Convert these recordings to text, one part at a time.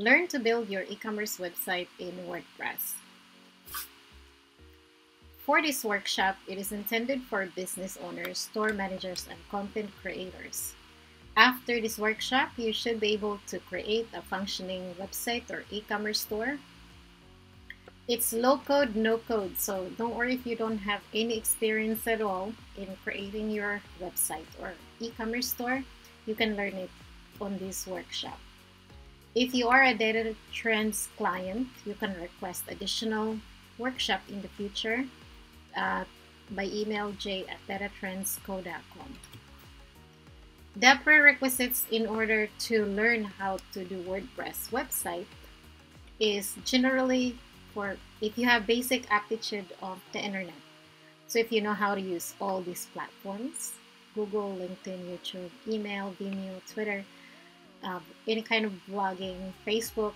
Learn to build your e-commerce website in WordPress. For this workshop, it is intended for business owners, store managers, and content creators. After this workshop, you should be able to create a functioning website or e-commerce store. It's low code, no code, so don't worry if you don't have any experience at all in creating your website or e-commerce store. You can learn it on this workshop. If you are a Data Trends client, you can request additional workshop in the future uh, by email j at datatrendsco.com. The prerequisites in order to learn how to do WordPress website is generally for if you have basic aptitude of the internet. So if you know how to use all these platforms, Google, LinkedIn, YouTube, email, Vimeo, Twitter, um, any kind of blogging, Facebook,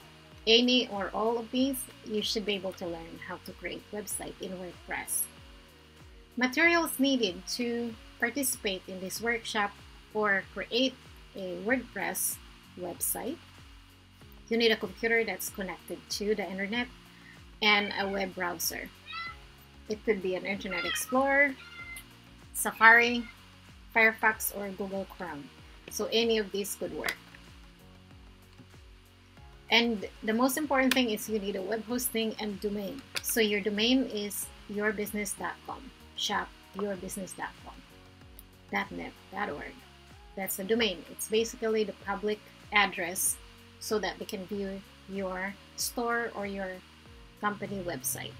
any or all of these, you should be able to learn how to create website in WordPress. Materials needed to participate in this workshop or create a WordPress website. You need a computer that's connected to the internet and a web browser. It could be an Internet Explorer, Safari, Firefox, or Google Chrome. So any of these could work. And the most important thing is you need a web hosting and domain. So your domain is yourbusiness.com shopyourbusiness.com. .net, .org. That's the domain. It's basically the public address so that they can view your store or your company website.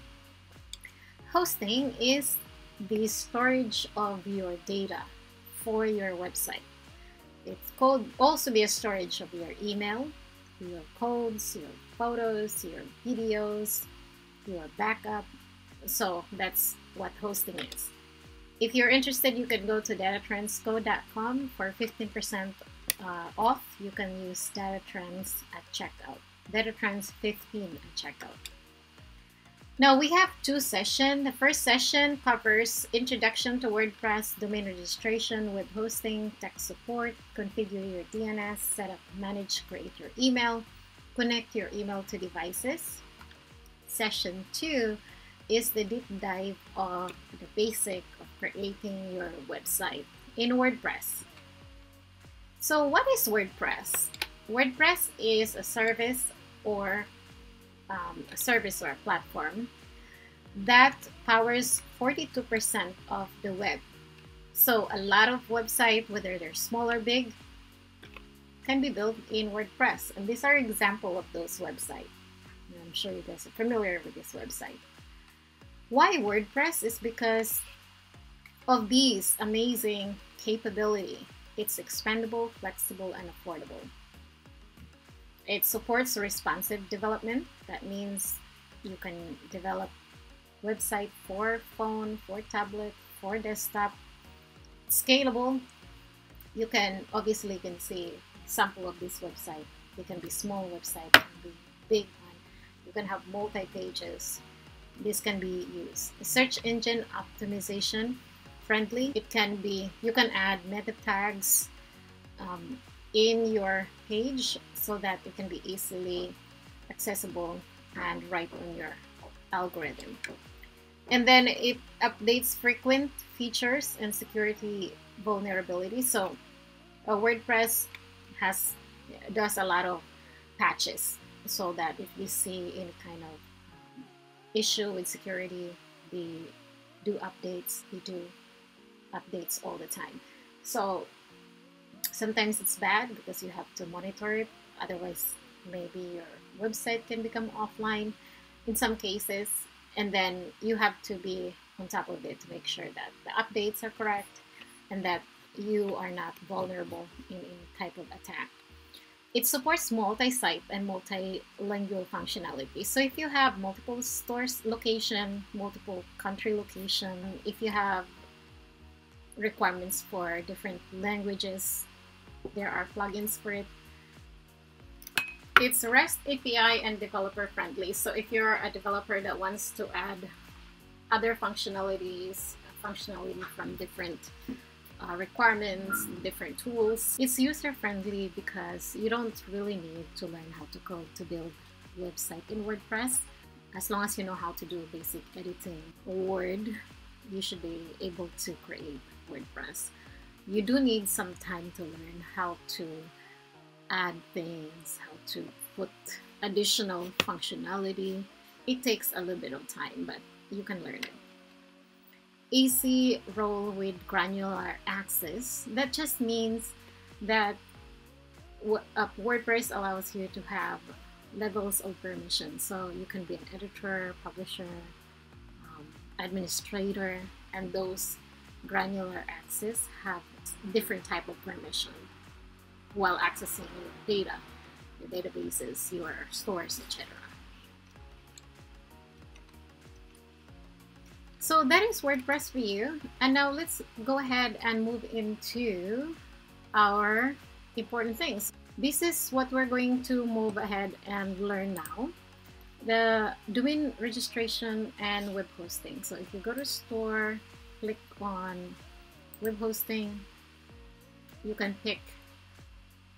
Hosting is the storage of your data for your website. It could also be a storage of your email, your codes, your photos, your videos, your backup. So that's what hosting is. If you're interested, you can go to datatrendsco.com for 15% uh, off. You can use DataTrends at checkout. DataTrends 15 at checkout. Now we have two sessions. The first session covers introduction to WordPress, domain registration, web hosting, tech support, configure your DNS, set up, manage, create your email, connect your email to devices. Session two is the deep dive of the basic of creating your website in WordPress. So what is WordPress? WordPress is a service or um, a service or platform that powers 42% of the web. So a lot of websites, whether they're small or big, can be built in WordPress. And these are example of those websites. I'm sure you guys are familiar with this website. Why WordPress is because of these amazing capability. It's expandable, flexible, and affordable. It supports responsive development. That means you can develop website for phone, for tablet, for desktop. Scalable. You can obviously you can see sample of this website. It can be small website, it can be big one. You can have multi pages this can be used. Search engine optimization friendly. It can be, you can add meta tags um, in your page so that it can be easily accessible and right on your algorithm. And then it updates frequent features and security vulnerabilities. So uh, WordPress has does a lot of patches so that if we see any kind of issue with security, they do updates, they do updates all the time. So sometimes it's bad because you have to monitor it, otherwise, maybe your website can become offline in some cases, and then you have to be on top of it to make sure that the updates are correct and that you are not vulnerable in any type of attack. It supports multi-site and multilingual functionality. So if you have multiple stores location, multiple country location, if you have requirements for different languages, there are plugins for it. It's REST API and developer friendly. So if you're a developer that wants to add other functionalities, functionality from different uh, requirements, different tools. It's user friendly because you don't really need to learn how to code to build a website in WordPress. As long as you know how to do basic editing Word, you should be able to create WordPress. You do need some time to learn how to add things, how to put additional functionality. It takes a little bit of time, but you can learn it. AC role with granular access. That just means that WordPress allows you to have levels of permission. So you can be an editor, publisher, um, administrator, and those granular access have different type of permission while accessing your data, your databases, your stores, etc. So that is WordPress for you. And now let's go ahead and move into our important things. This is what we're going to move ahead and learn now. The domain registration and web hosting. So if you go to store, click on web hosting, you can pick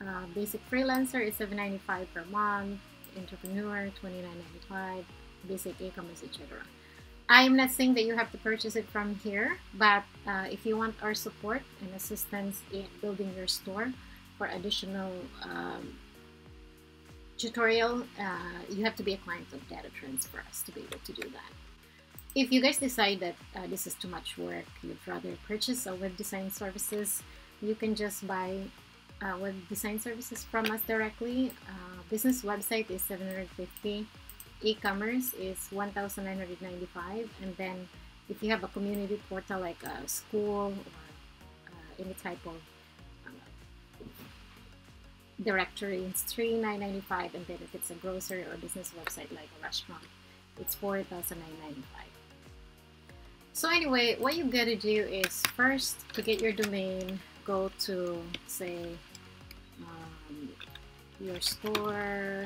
uh, basic freelancer is $7.95 per month, entrepreneur $29.95, basic e-commerce, etc. I'm not saying that you have to purchase it from here, but uh, if you want our support and assistance in building your store for additional um, tutorial, uh, you have to be a client of DataTrends for us to be able to do that. If you guys decide that uh, this is too much work, you'd rather purchase a web design services, you can just buy uh, web design services from us directly. Uh, business website is 750 e-commerce is 1995 and then if you have a community portal like a school or uh, any type of uh, directory it's 3995 and then if it's a grocery or business website like a restaurant it's 4995 so anyway what you gotta do is first to get your domain go to say um, your store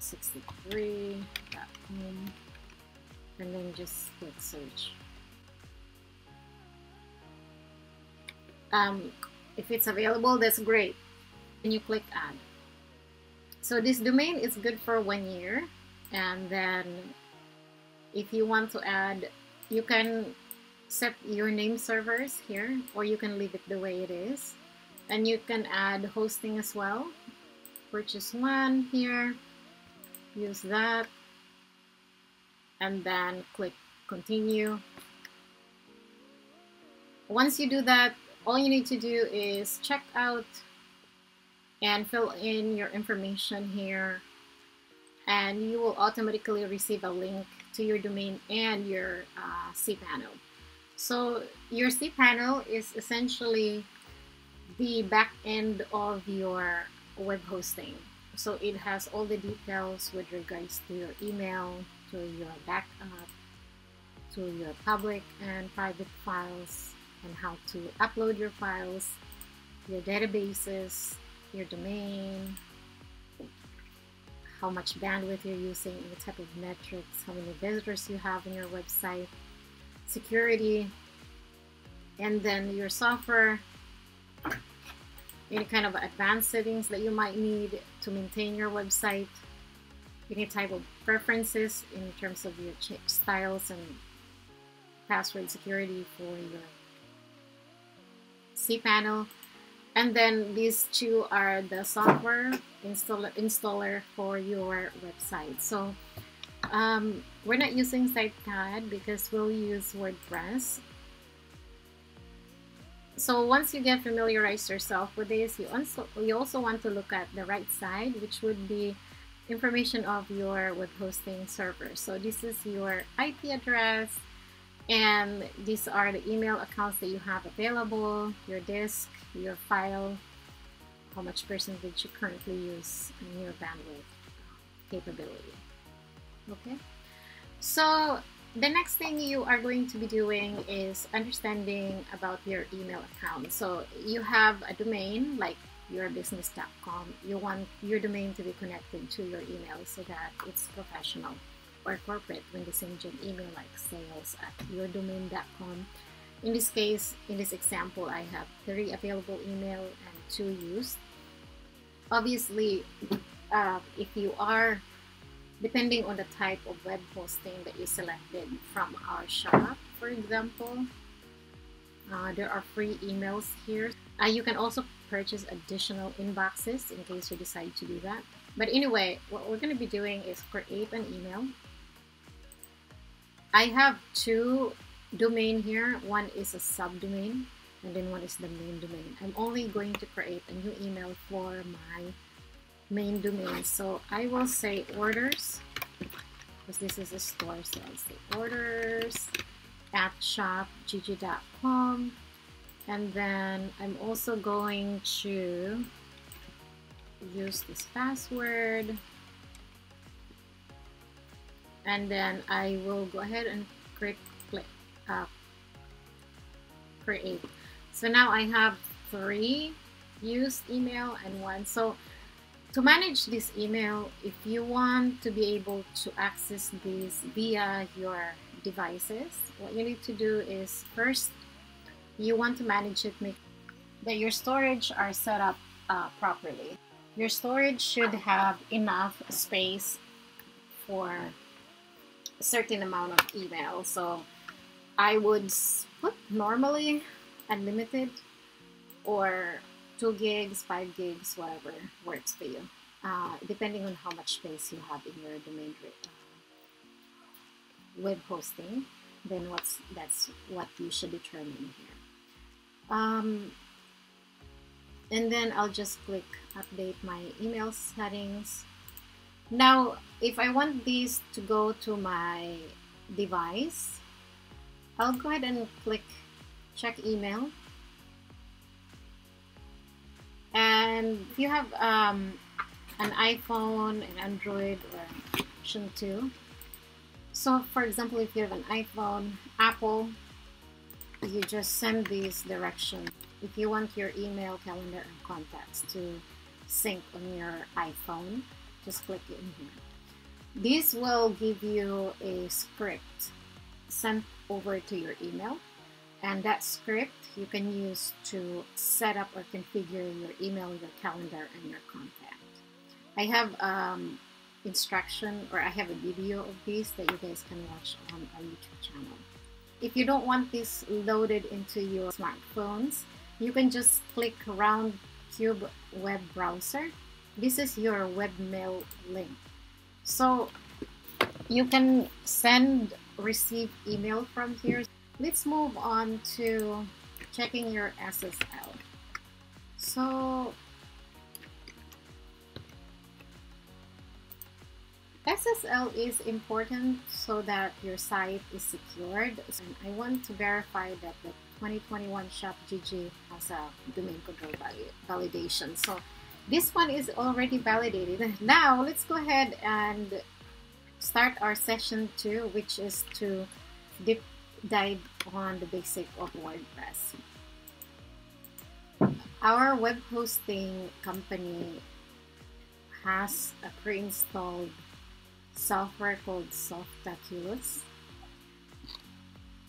63.com and then just click search. Um, if it's available, that's great. And you click add. So this domain is good for one year. And then if you want to add, you can set your name servers here, or you can leave it the way it is. And you can add hosting as well. Purchase one here use that and then click continue once you do that all you need to do is check out and fill in your information here and you will automatically receive a link to your domain and your uh, cPanel. So your cPanel is essentially the back end of your web hosting. So it has all the details with regards to your email, to your backup, to your public and private files, and how to upload your files, your databases, your domain, how much bandwidth you're using, what type of metrics, how many visitors you have on your website, security, and then your software any kind of advanced settings that you might need to maintain your website, any type of preferences in terms of your styles and password security for your cPanel. And then these two are the software installer, installer for your website. So um, we're not using SitePad because we'll use WordPress so once you get familiarized yourself with this, you also, you also want to look at the right side, which would be information of your web hosting server. So this is your IP address, and these are the email accounts that you have available, your disk, your file, how much percentage you currently use, and your bandwidth capability. Okay, so the next thing you are going to be doing is understanding about your email account. So you have a domain like yourbusiness.com. You want your domain to be connected to your email so that it's professional or corporate when they send you an email like sales at yourdomain.com. in this case, in this example, I have three available email and two used. Obviously, uh, if you are, depending on the type of web hosting that you selected from our shop, for example, uh, there are free emails here. Uh, you can also purchase additional inboxes in case you decide to do that. But anyway, what we're going to be doing is create an email. I have two domain here. One is a subdomain and then one is the main domain. I'm only going to create a new email for my main domain. So I will say orders because this is a store. So I'll say orders at shopgg.com and then I'm also going to use this password and then I will go ahead and click, click uh, create so now I have three used email and one so to manage this email if you want to be able to access this via your devices what you need to do is first you want to manage it make that your storage are set up uh, properly. Your storage should have enough space for a certain amount of email. So I would put normally unlimited or 2 gigs 5 gigs whatever works for you uh, depending on how much space you have in your domain uh, web hosting then what's that's what you should determine here. Um, and then I'll just click update my email settings. Now if I want these to go to my device I'll go ahead and click check email and if you have um, an iPhone, an Android, or 2 so for example if you have an iPhone, Apple you just send these directions. If you want your email, calendar, and contacts to sync on your iPhone, just click in here. This will give you a script sent over to your email. And that script you can use to set up or configure your email, your calendar, and your contact. I have um, instruction or I have a video of this that you guys can watch on our YouTube channel. If you don't want this loaded into your smartphones, you can just click round cube web browser. This is your webmail link. So you can send receive email from here. Let's move on to checking your SSL. So SSL is important so that your site is secured. And I want to verify that the 2021 Shop GG has a domain control validation. So this one is already validated. Now let's go ahead and start our session two, which is to dive on the basic of WordPress. Our web hosting company has a pre-installed software called Softaculous.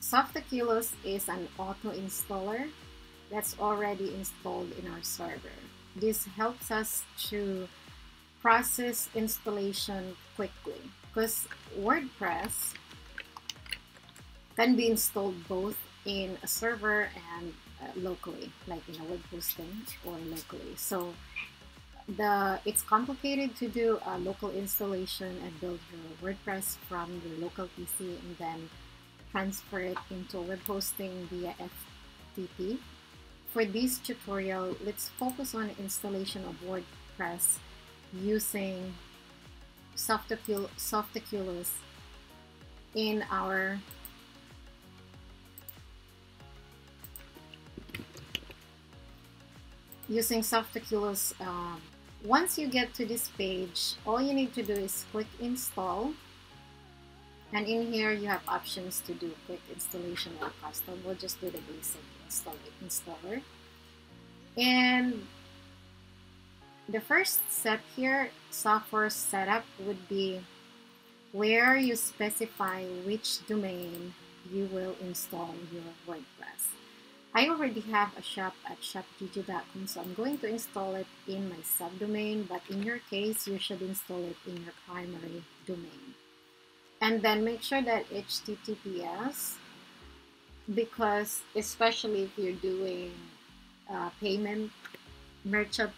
Softaculous is an auto installer that's already installed in our server. This helps us to process installation quickly because WordPress can be installed both in a server and uh, locally, like in a web hosting or locally. So the it's complicated to do a local installation and build your WordPress from your local PC and then transfer it into web hosting via FTP. For this tutorial, let's focus on installation of WordPress using Softaculous in our using Softaculous um, once you get to this page, all you need to do is click install. And in here, you have options to do quick installation or custom. We'll just do the basic install installer. And the first step here, software setup, would be where you specify which domain you will install your WordPress. I already have a shop at shopgigi.com, so I'm going to install it in my subdomain, but in your case, you should install it in your primary domain. And then make sure that HTTPS, because especially if you're doing uh, payment merchant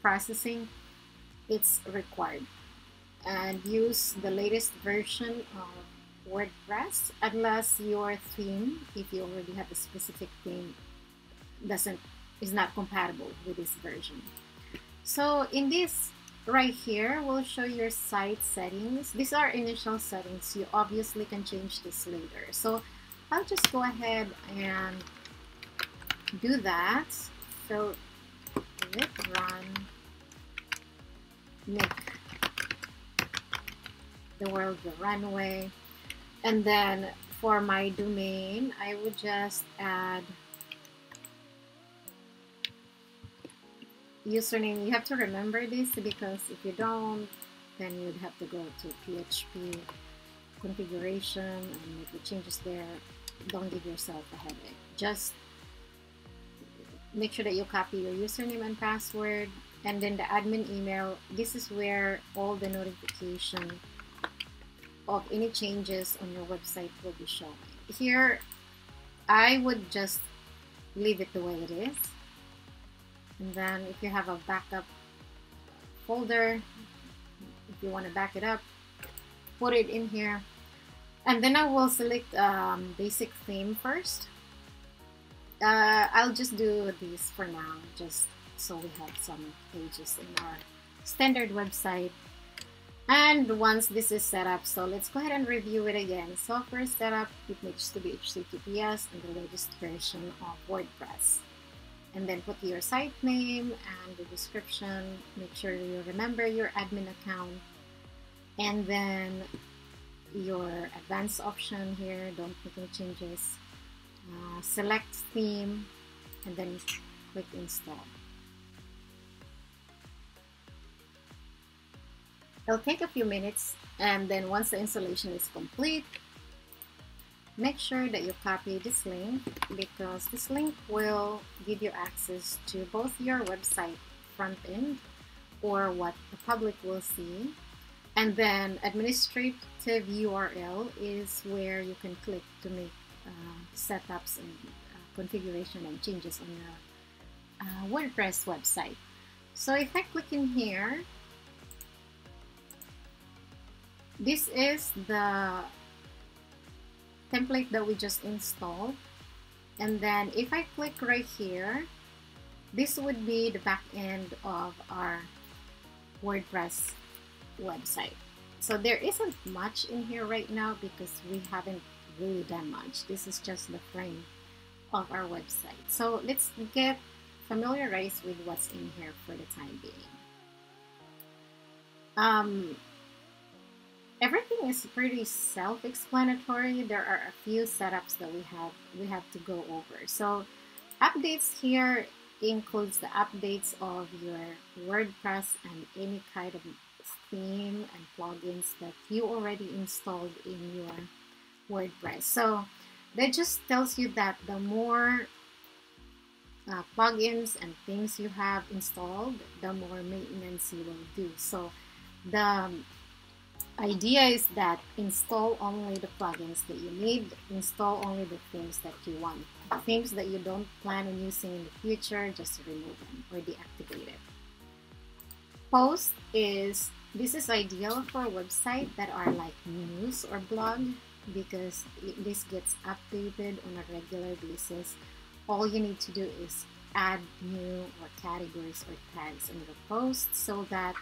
processing, it's required. And use the latest version of WordPress unless your theme, if you already have a specific theme, doesn't is not compatible with this version. So in this right here, we'll show your site settings. These are initial settings. You obviously can change this later. So I'll just go ahead and do that. So let run make the world the runway and then for my domain I would just add username. You have to remember this because if you don't then you'd have to go to PHP configuration and make the changes there. Don't give yourself a headache. Just make sure that you copy your username and password. And then the admin email this is where all the notification of any changes on your website will be shown. Here, I would just leave it the way it is. And then if you have a backup folder, if you want to back it up, put it in here. And then I will select um, basic theme first. Uh, I'll just do this for now, just so we have some pages in our standard website and once this is set up, so let's go ahead and review it again. So Software setup, it needs to be HTTPS and the latest version of WordPress. And then put your site name and the description. Make sure you remember your admin account. And then your advanced option here, don't make any changes. Uh, select theme and then click install. It'll take a few minutes and then once the installation is complete, make sure that you copy this link because this link will give you access to both your website front end or what the public will see and then administrative URL is where you can click to make uh, setups and uh, configuration and changes on your uh, WordPress website. So if I click in here, this is the template that we just installed. And then if I click right here this would be the back end of our WordPress website. So there isn't much in here right now because we haven't really done much. This is just the frame of our website. So let's get familiarized with what's in here for the time being. Um, everything is pretty self-explanatory. There are a few setups that we have we have to go over. So updates here includes the updates of your WordPress and any kind of theme and plugins that you already installed in your WordPress. So that just tells you that the more uh, plugins and things you have installed, the more maintenance you will do. So the idea is that install only the plugins that you need, install only the themes that you want. The themes that you don't plan on using in the future, just remove them or deactivate it. Post is, this is ideal for a website that are like news or blog because this gets updated on a regular basis. All you need to do is add new or categories or tags in your post so that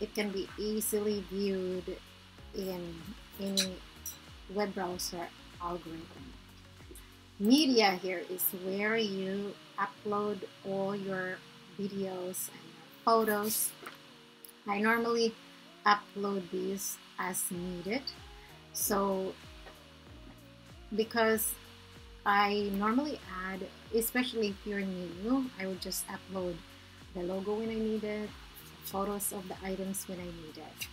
it can be easily viewed in any web browser algorithm. Media here is where you upload all your videos and photos. I normally upload these as needed. So because I normally add, especially if you're new, I would just upload the logo when I need it, photos of the items when I need it.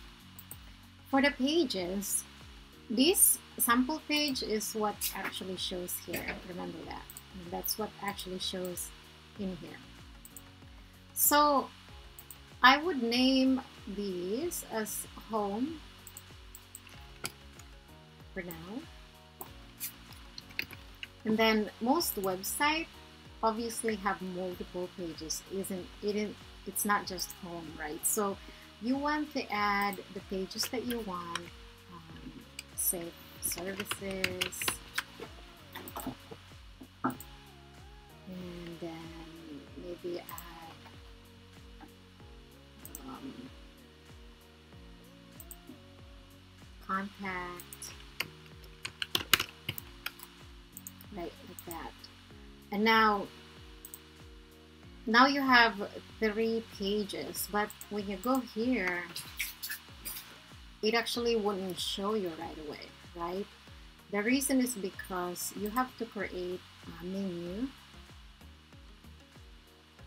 For the pages, this sample page is what actually shows here. Remember that. That's what actually shows in here. So I would name these as home for now. And then most website obviously have multiple pages. Isn't it? It's not just home, right? So you want to add the pages that you want. Um, say services, and then maybe add um, contact right like that and now now you have three pages but when you go here it actually wouldn't show you right away right? The reason is because you have to create a menu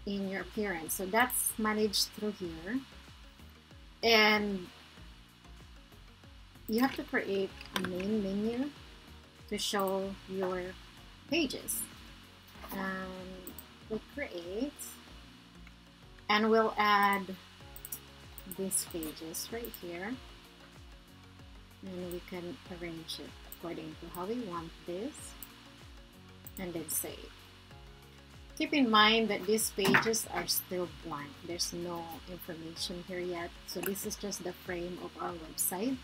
in your appearance. So that's managed through here. And you have to create a main menu to show your pages. Um, we create and we'll add these pages right here and we can arrange it according to how we want this and then save. Keep in mind that these pages are still blank. There's no information here yet. So this is just the frame of our website.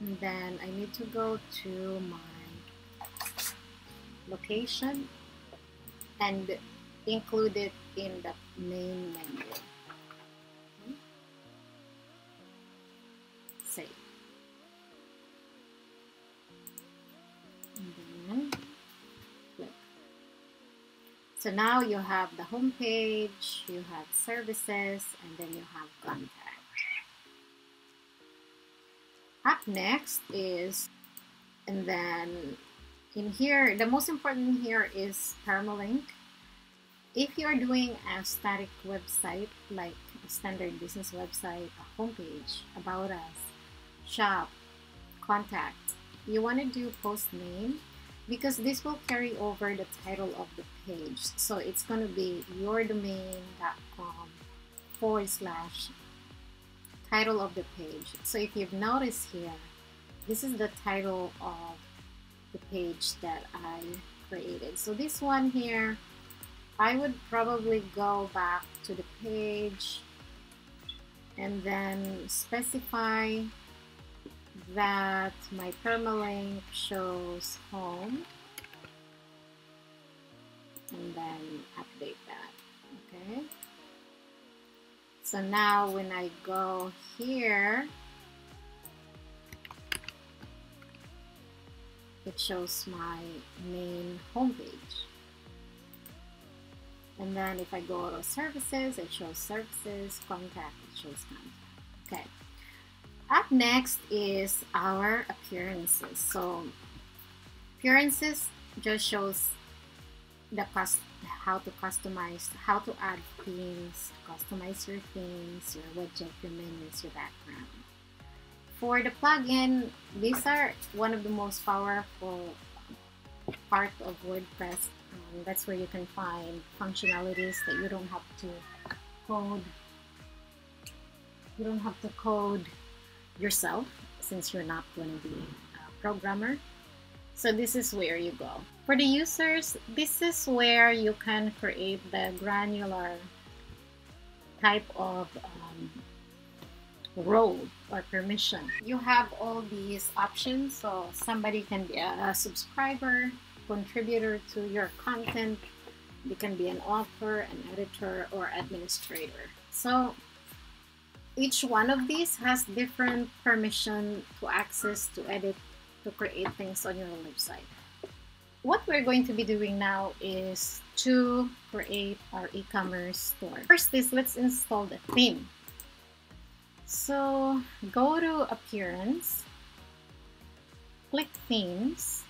And then I need to go to my location and include it in the main menu. Save. And then click. So now you have the home page, you have services, and then you have contact. Up next is, and then in here, the most important here is permalink. If you're doing a static website, like a standard business website, a homepage, about us, shop, contact, you want to do post name because this will carry over the title of the page. So it's going to be yourdomain.com forward slash title of the page. So if you've noticed here, this is the title of the page that I created. So this one here, I would probably go back to the page and then specify that my permalink shows home and then update that okay so now when I go here, it shows my main homepage. And then if I go to services, it shows services, contact, it shows contact. Okay. Up next is our appearances. So appearances just shows the cost how to customize, how to add themes, customize your themes, your widget, your menus, your background. For the plugin, these are one of the most powerful part of WordPress. Um, that's where you can find functionalities that you don't have to code. You don't have to code yourself since you're not going to be a programmer. So this is where you go. For the users, this is where you can create the granular type of um, role or permission. You have all these options, so somebody can be a subscriber, contributor to your content, they can be an author, an editor, or administrator. So each one of these has different permission to access, to edit, to create things on your website. What we're going to be doing now is to create our e-commerce store. First is let's install the theme. So go to appearance, click themes,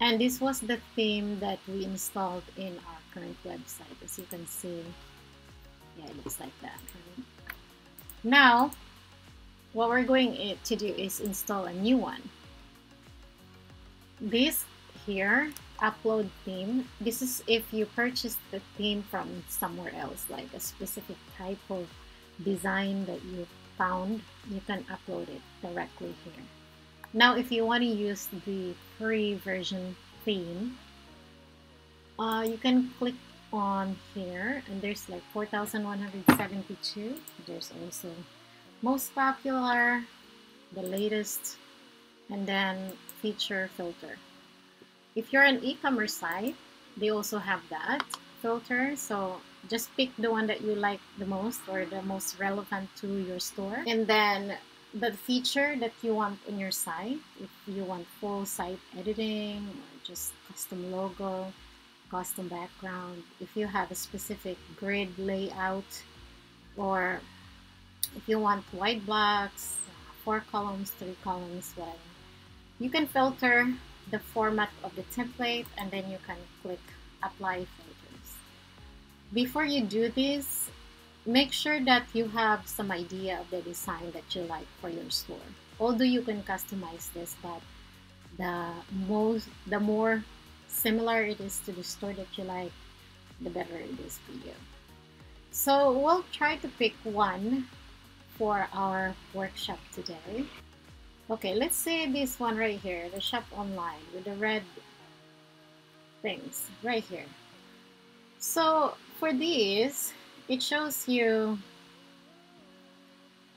and this was the theme that we installed in our current website. As you can see, yeah, it looks like that. Right? Now, what we're going to do is install a new one. This here, upload theme, this is if you purchased the theme from somewhere else, like a specific type of design that you found, you can upload it directly here. Now, if you want to use the free version theme, uh, you can click on here and there's like 4,172. There's also most popular, the latest, and then feature filter. If you're an e-commerce site, they also have that filter. So just pick the one that you like the most or the most relevant to your store. And then the feature that you want on your site, if you want full site editing or just custom logo, custom background, if you have a specific grid layout or if you want white blocks, four columns, three columns, whatever. You can filter the format of the template and then you can click apply. Before you do this, make sure that you have some idea of the design that you like for your store. Although you can customize this, but the most the more similar it is to the store that you like, the better it is for you. So we'll try to pick one for our workshop today. Okay, let's say this one right here, the shop online with the red things right here. So for these, it shows you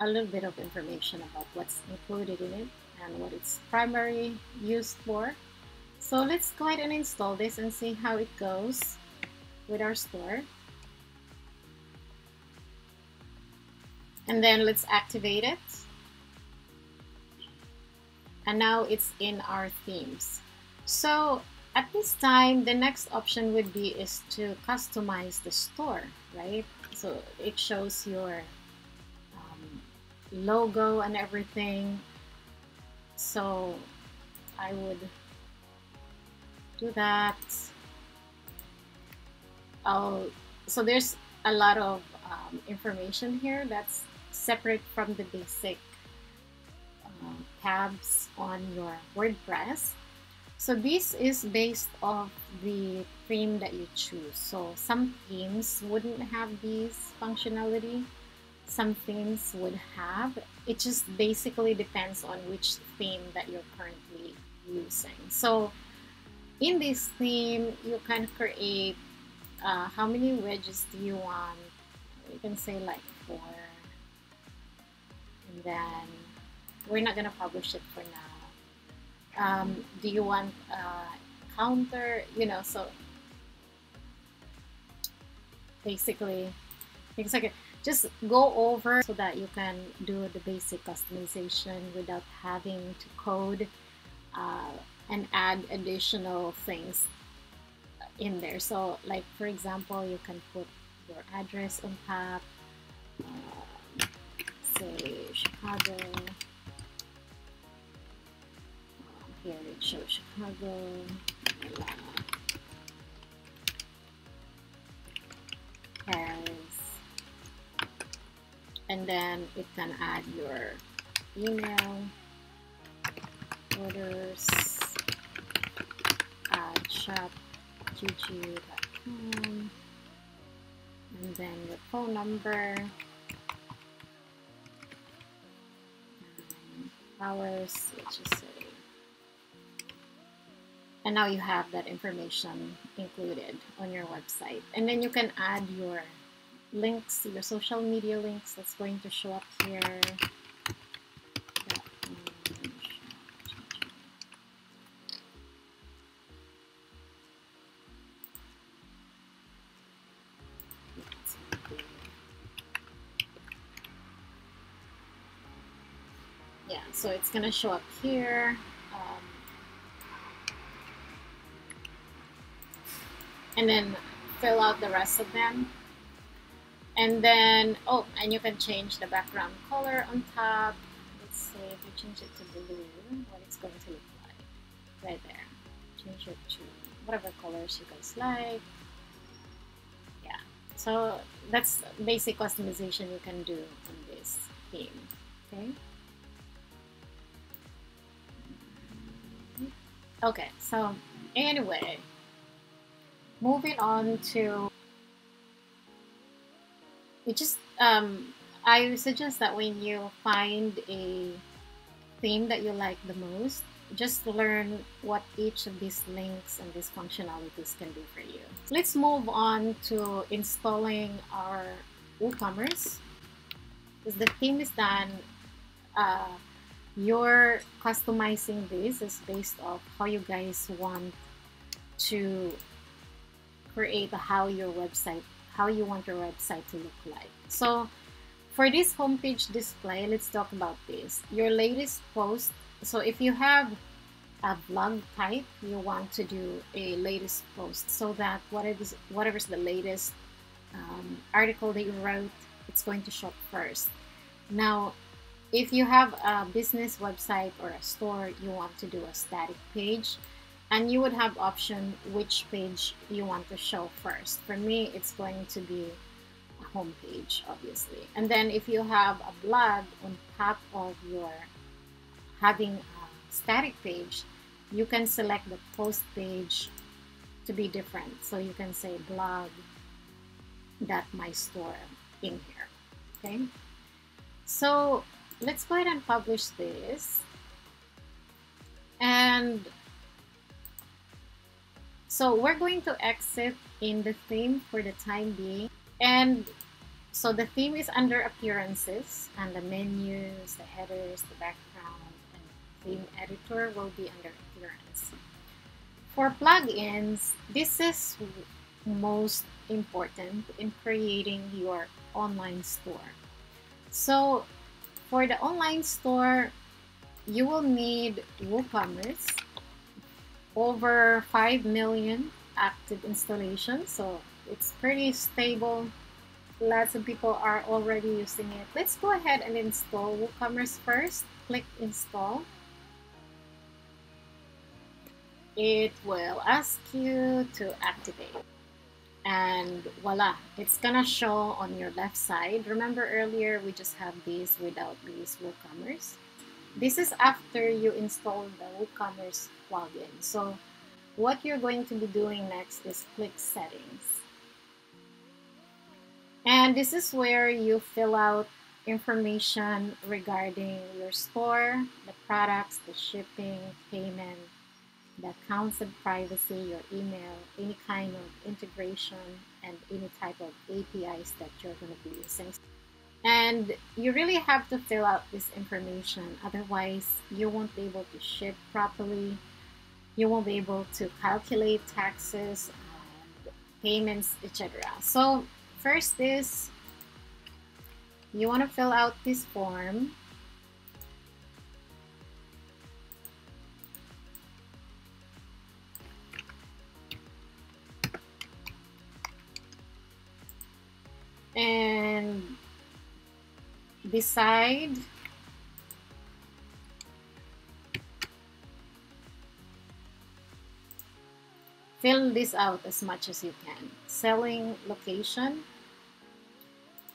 a little bit of information about what's included in it and what it's primarily used for. So let's go ahead and install this and see how it goes with our store. and then let's activate it and now it's in our themes so at this time the next option would be is to customize the store right? So it shows your um, logo and everything. So I would do that. I'll so there's a lot of um, information here that's separate from the basic uh, tabs on your WordPress. So this is based off the theme that you choose. So some themes wouldn't have these functionality. Some themes would have. It just basically depends on which theme that you're currently using. So in this theme, you can create uh, how many wedges do you want. You can say like four and then we're not gonna publish it for now. Um, do you want a counter? You know, so basically, things like just go over so that you can do the basic customization without having to code uh, and add additional things in there. So, like for example, you can put your address on top. Uh, say Chicago. Here it shows Chicago. Paris. And then it can add your email, orders, add shop, gg.com, and then your phone number. hours, let's just say. And now you have that information included on your website. And then you can add your links, your social media links that's going to show up here. Yeah, so it's gonna show up here and then fill out the rest of them. And then oh and you can change the background color on top. Let's say if you change it to blue what it's going to look like. Right there. Change it to whatever colors you guys like. Yeah. So that's basic customization you can do on this theme. Okay. Okay so anyway moving on to just um I suggest that when you find a theme that you like the most, just learn what each of these links and these functionalities can do for you. Let's move on to installing our WooCommerce. Because the theme is done, uh, you're customizing this is based off how you guys want to create how your website, how you want your website to look like. So for this homepage display, let's talk about this. Your latest post so if you have a blog type, you want to do a latest post so that whatever's, whatever's the latest um, article that you wrote, it's going to show up first. Now, if you have a business website or a store, you want to do a static page and you would have option which page you want to show first. For me, it's going to be a home page, obviously. And then if you have a blog on top of your having a static page, you can select the post page to be different. So you can say blog that my store in here. Okay. So let's go ahead and publish this. And so we're going to exit in the theme for the time being. And so the theme is under appearances and the menus, the headers, the background, and theme editor will be under appearance. For plugins, this is most important in creating your online store. So for the online store, you will need WooCommerce, over 5 million active installations, so it's pretty stable. Lots of people are already using it. Let's go ahead and install WooCommerce first. Click install it will ask you to activate and voila it's gonna show on your left side remember earlier we just have this without these WooCommerce this is after you install the WooCommerce plugin so what you're going to be doing next is click settings and this is where you fill out information regarding your store the products the shipping payment the accounts of privacy, your email, any kind of integration, and any type of APIs that you're going to be using. And you really have to fill out this information, otherwise, you won't be able to ship properly. You won't be able to calculate taxes, um, payments, etc. So, first is you want to fill out this form and beside. Fill this out as much as you can. Selling location.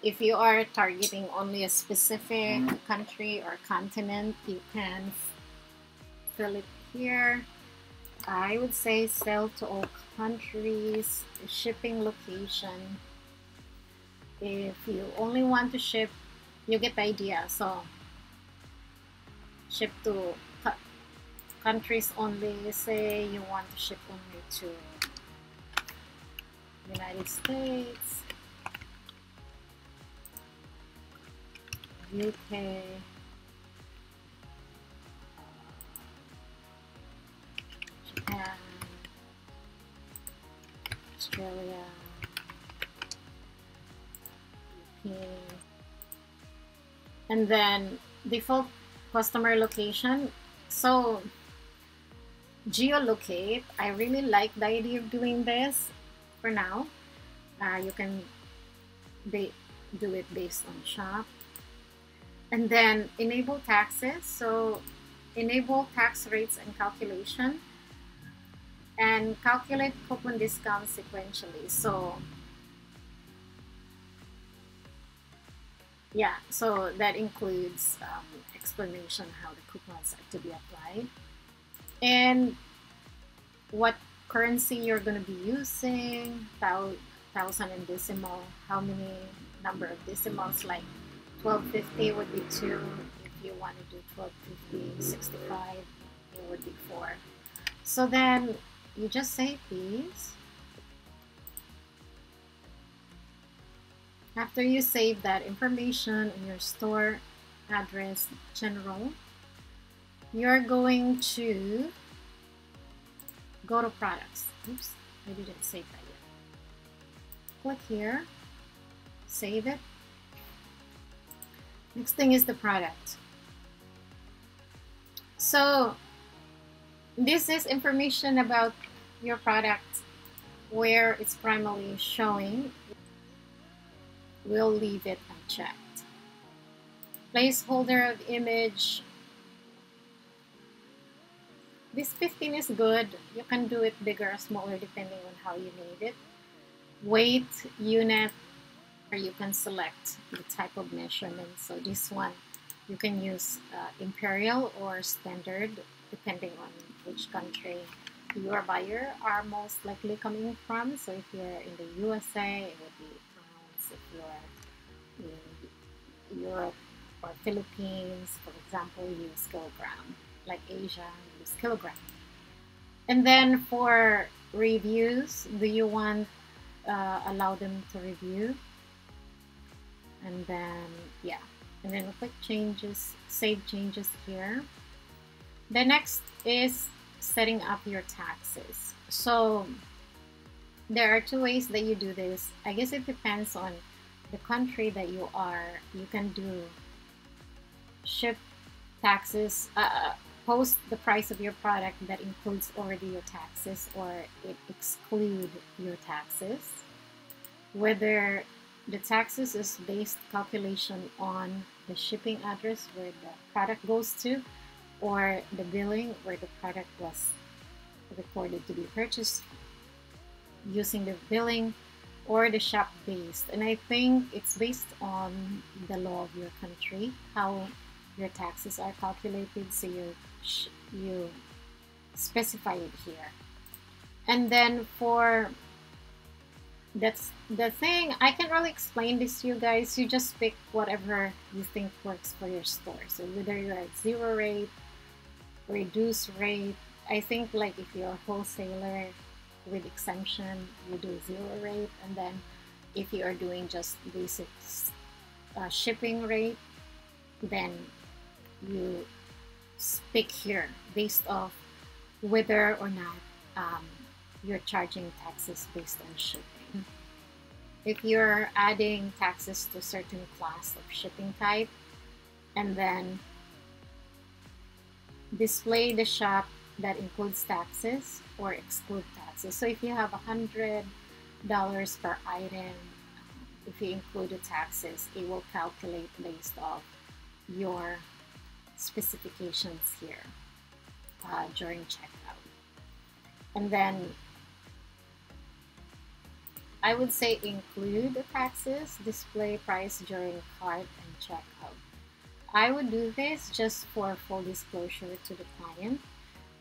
If you are targeting only a specific mm. country or continent you can fill it here. I would say sell to all countries. Shipping location. If you only want to ship you get the idea. So ship to countries only. Say you want to ship only to United States UK Japan Australia and then default customer location. So geolocate. I really like the idea of doing this for now. Uh, you can do it based on shop. And then enable taxes. So enable tax rates and calculation. And calculate coupon discounts sequentially. So yeah so that includes um, explanation how the coupons are to be applied and what currency you're going to be using, thousand and decimal, how many number of decimals, like 1250 would be 2. If you want to do 1250, 65, it would be 4. So then you just say these. After you save that information in your store address general, you're going to go to products. Oops, I didn't save that yet. Click here, save it. Next thing is the product. So this is information about your product where it's primarily showing. We'll leave it unchecked. Placeholder of image this 15 is good. You can do it bigger or smaller depending on how you need it. Weight, unit, or you can select the type of measurement. So this one, you can use uh, imperial or standard depending on which country your buyer are most likely coming from. So if you're in the USA, it would be. If you're in Europe or Philippines, for example, use kilogram like Asia use kilogram. And then for reviews, do you want uh, allow them to review? And then yeah, and then click changes, save changes here. The next is setting up your taxes. So there are two ways that you do this. I guess it depends on the country that you are. You can do ship taxes. Uh, post the price of your product that includes already your taxes or it exclude your taxes. Whether the taxes is based calculation on the shipping address where the product goes to or the billing where the product was recorded to be purchased using the billing or the shop based and I think it's based on the law of your country how your taxes are calculated so you you specify it here. And then for that's the thing I can't really explain this to you guys. You just pick whatever you think works for your store. So whether you're at zero rate reduce rate I think like if you're a wholesaler with exemption you do zero rate and then if you are doing just basic uh, shipping rate then you pick here based off whether or not um, you're charging taxes based on shipping. If you're adding taxes to certain class of shipping type and then display the shop that includes taxes or exclude taxes. So if you have a hundred dollars per item, if you include the taxes, it will calculate based off your specifications here uh, during checkout. And then I would say include the taxes, display price during cart and checkout. I would do this just for full disclosure to the client.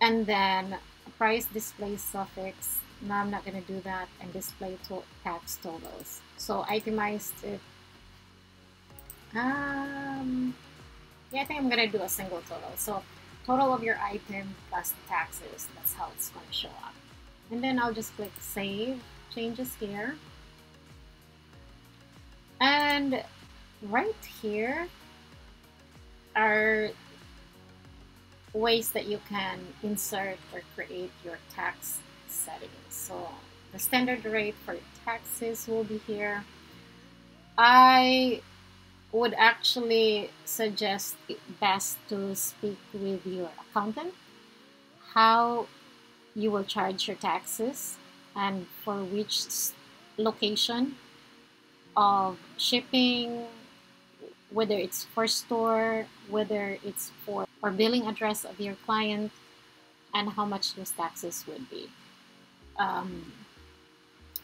And then price display suffix, no, I'm not going to do that, and display to tax totals. So itemized it. Um, yeah, I think I'm gonna do a single total. So total of your item plus the taxes, that's how it's gonna show up. And then I'll just click save changes here. And right here are ways that you can insert or create your tax settings. So the standard rate for taxes will be here. I would actually suggest best to speak with your accountant how you will charge your taxes and for which location of shipping whether it's for store whether it's for or billing address of your client and how much those taxes would be um,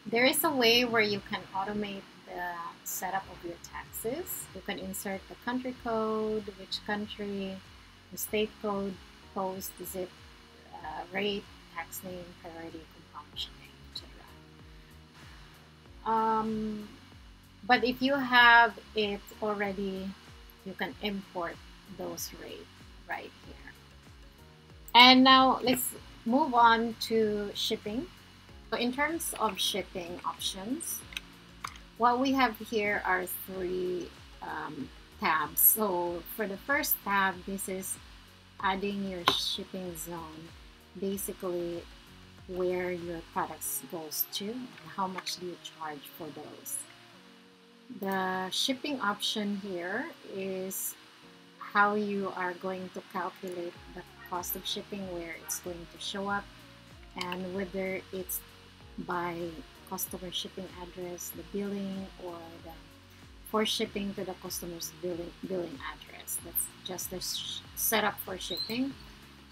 there is a way where you can automate the setup of your taxes. You can insert the country code, which country, the state code, post, zip, uh, rate, tax name, priority, compound shipping, etc. Um, but if you have it already, you can import those rates right here. And now let's move on to shipping. So in terms of shipping options, what we have here are three um, tabs. So for the first tab, this is adding your shipping zone, basically where your products goes to and how much do you charge for those. The shipping option here is how you are going to calculate the cost of shipping, where it's going to show up, and whether it's by customer shipping address, the billing, or the for shipping to the customer's billing, billing address. That's just the setup for shipping.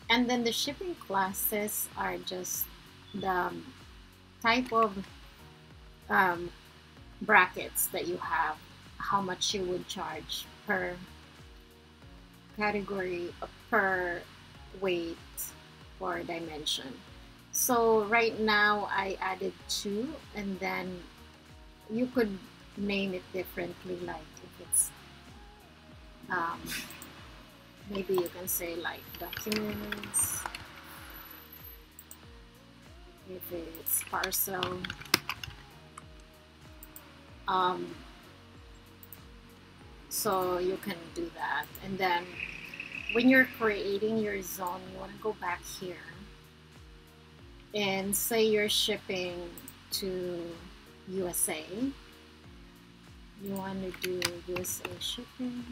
And then the shipping classes are just the type of um, brackets that you have, how much you would charge per category, per weight or dimension. So right now I added two and then you could name it differently like if it's um, maybe you can say like documents if it's parcel um, so you can do that. And then when you're creating your zone you want to go back here and say you're shipping to USA you want to do USA shipping.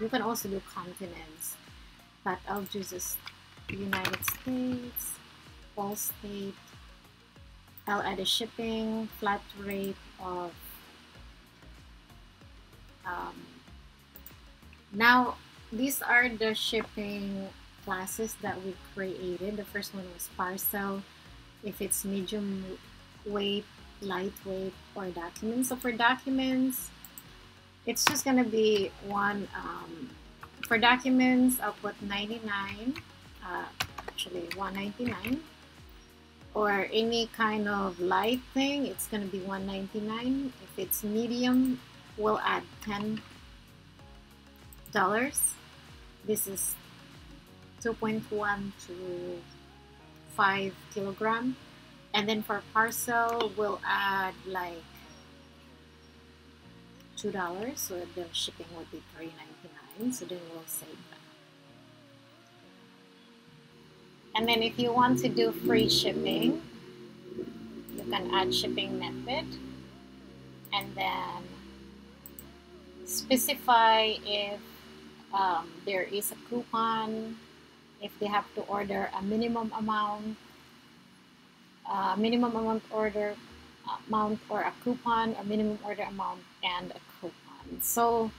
You can also do continents but I'll do just United States all state I'll add a shipping flat rate of now these are the shipping classes that we created. The first one was parcel if it's medium weight lightweight or documents. So for documents it's just gonna be one um, for documents I'll put 99 uh, actually 199 or any kind of light thing it's gonna be 199 if it's medium we'll add 10 dollars. This is 2.1 to 5 kilogram. And then for parcel we'll add like two dollars. So the shipping would be 3.99 so then we'll save that. And then if you want to do free shipping you can add shipping method. And then specify if um, there is a coupon if they have to order a minimum amount uh, minimum amount order amount or a coupon a minimum order amount and a coupon. So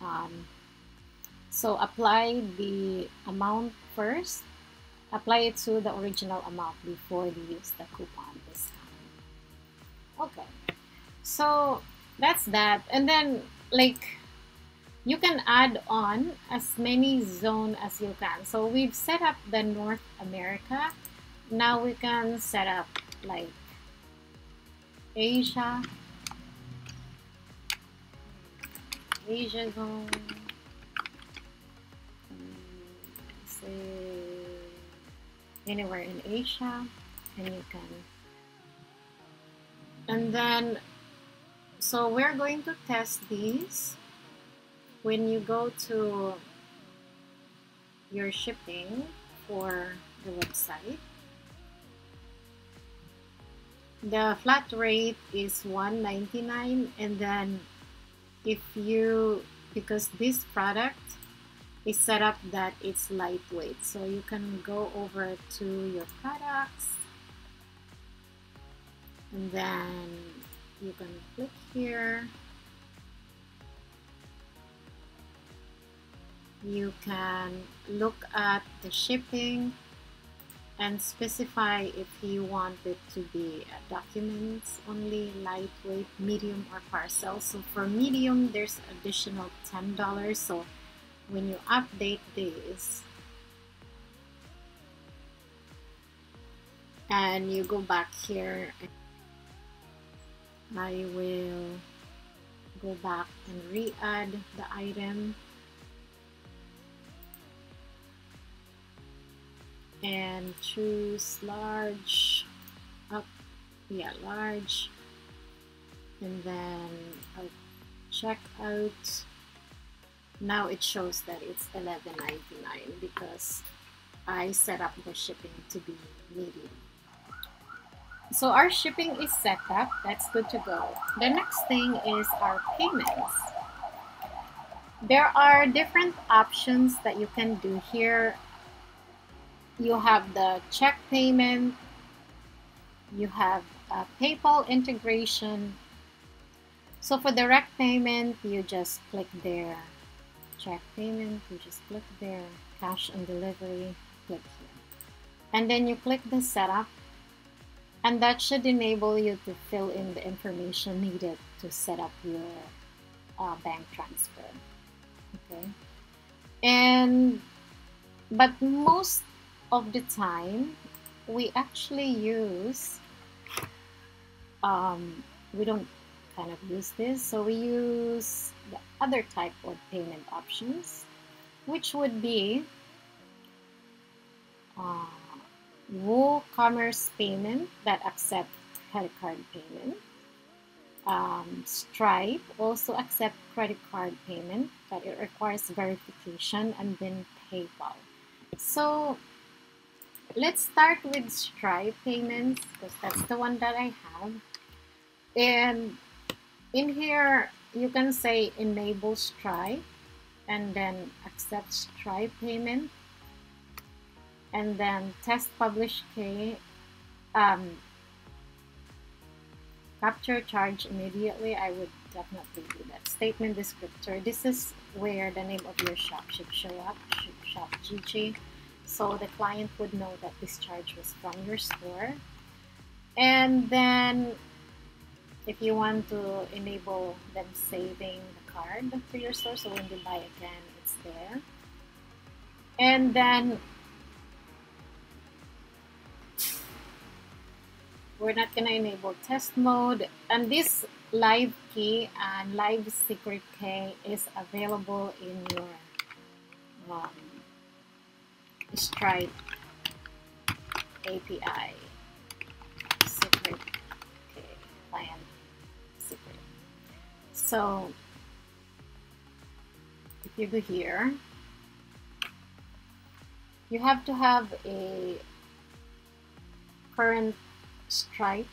um, so apply the amount first. Apply it to the original amount before you use the coupon discount okay. So that's that. And then like you can add on as many zone as you can. So we've set up the North America. Now we can set up like Asia. Asia zone. Say anywhere in Asia and you can. And then so we're going to test these when you go to your shipping for the website the flat rate is 199 and then if you because this product is set up that it's lightweight so you can go over to your products and then you can click here you can look at the shipping and specify if you want it to be documents only lightweight medium or parcel. So for medium there's additional $10 so when you update this and you go back here I will go back and re-add the item and choose large up yeah large. And then I'll check out. Now it shows that it's $11.99 because I set up the shipping to be medium. So our shipping is set up. That's good to go. The next thing is our payments. There are different options that you can do here you have the check payment. You have PayPal integration. So for direct payment you just click there. Check payment you just click there. Cash and delivery click here. And then you click the setup. And that should enable you to fill in the information needed to set up your uh, bank transfer. Okay? And but most of the time we actually use um, we don't kind of use this so we use the other type of payment options which would be uh, WooCommerce payment that accept credit card payment. Um, Stripe also accept credit card payment, but it requires verification and then PayPal. So let's start with Stripe payments because that's the one that I have. And in here, you can say enable Stripe and then accept Stripe payment. And then test publish K um, capture charge immediately. I would definitely do that. Statement descriptor. This is where the name of your shop should show up shop Gigi so the client would know that this charge was from your store. And then if you want to enable them saving the card to your store so when they buy again it's there. And then we're not gonna enable test mode. And this live key and live secret key is available in your um, Stripe API secret key client secret so if you go here you have to have a current Stripe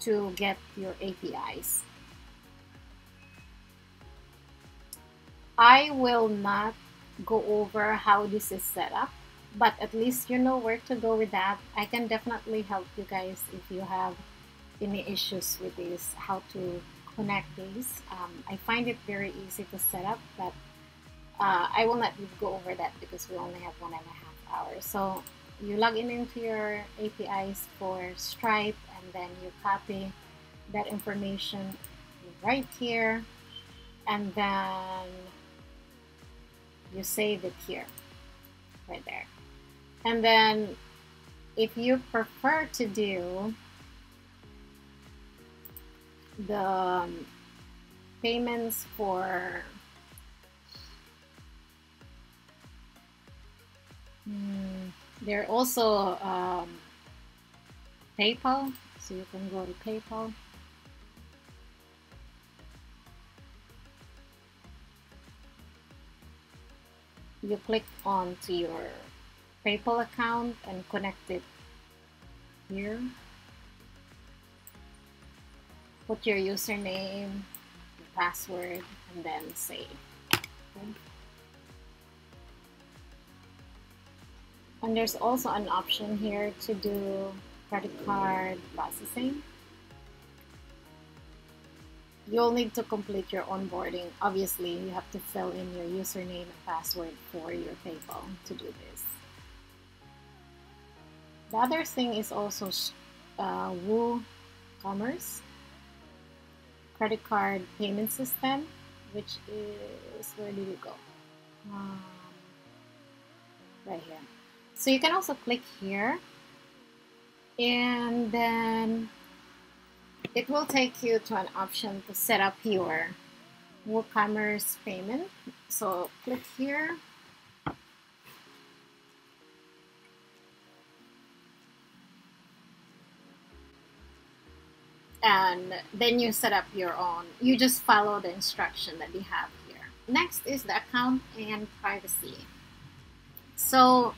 to get your APIs. I will not go over how this is set up, but at least you know where to go with that. I can definitely help you guys if you have any issues with this, how to connect these. Um, I find it very easy to set up, but uh, I will not go over that because we only have one and a half hours. So you log in into your APIs for Stripe and then you copy that information right here and then you save it here right there and then if you prefer to do the um, payments for hmm, there are also um, PayPal, so you can go to PayPal. You click on to your PayPal account and connect it here. Put your username, your password, and then save. Okay. And there's also an option here to do credit card processing. You'll need to complete your onboarding. Obviously, you have to fill in your username and password for your PayPal to do this. The other thing is also uh, WooCommerce credit card payment system, which is where did you go? Um, right here. So you can also click here and then it will take you to an option to set up your WooCommerce payment. So click here. And then you set up your own. You just follow the instruction that we have here. Next is the account and privacy. So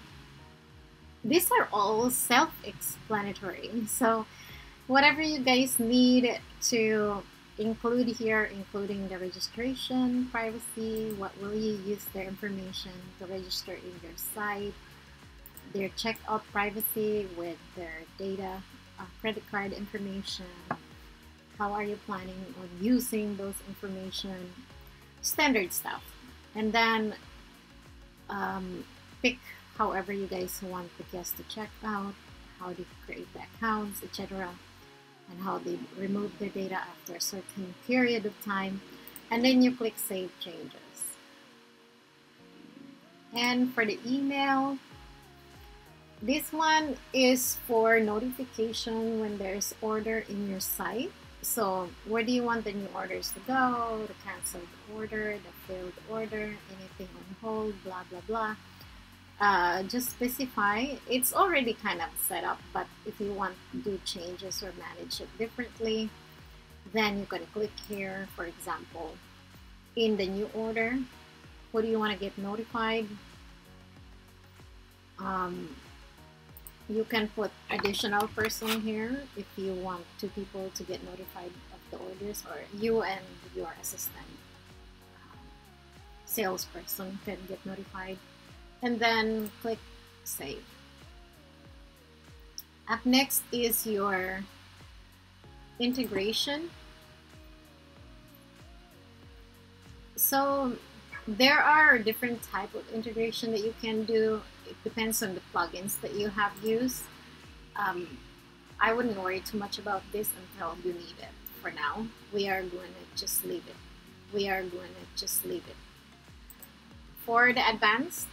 these are all self-explanatory. So whatever you guys need to include here, including the registration, privacy, what will you use their information to register in your site, their checkout privacy with their data, uh, credit card information, how are you planning on using those information, standard stuff. And then um, pick however you guys want the guest to check out, how to create the accounts, etc and how they remove their data after a certain period of time and then you click save changes. And for the email this one is for notification when there's order in your site. So where do you want the new orders to go the canceled order the failed order anything on hold blah blah blah uh, just specify. It's already kind of set up but if you want to do changes or manage it differently then you can click here for example in the new order. What do you want to get notified? Um, you can put additional person here if you want two people to get notified of the orders or you and your assistant um, salesperson can get notified and then click save. Up next is your integration. So there are different type of integration that you can do. It depends on the plugins that you have used. Um, I wouldn't worry too much about this until you need it. For now, we are going to just leave it. We are going to just leave it. For the advanced,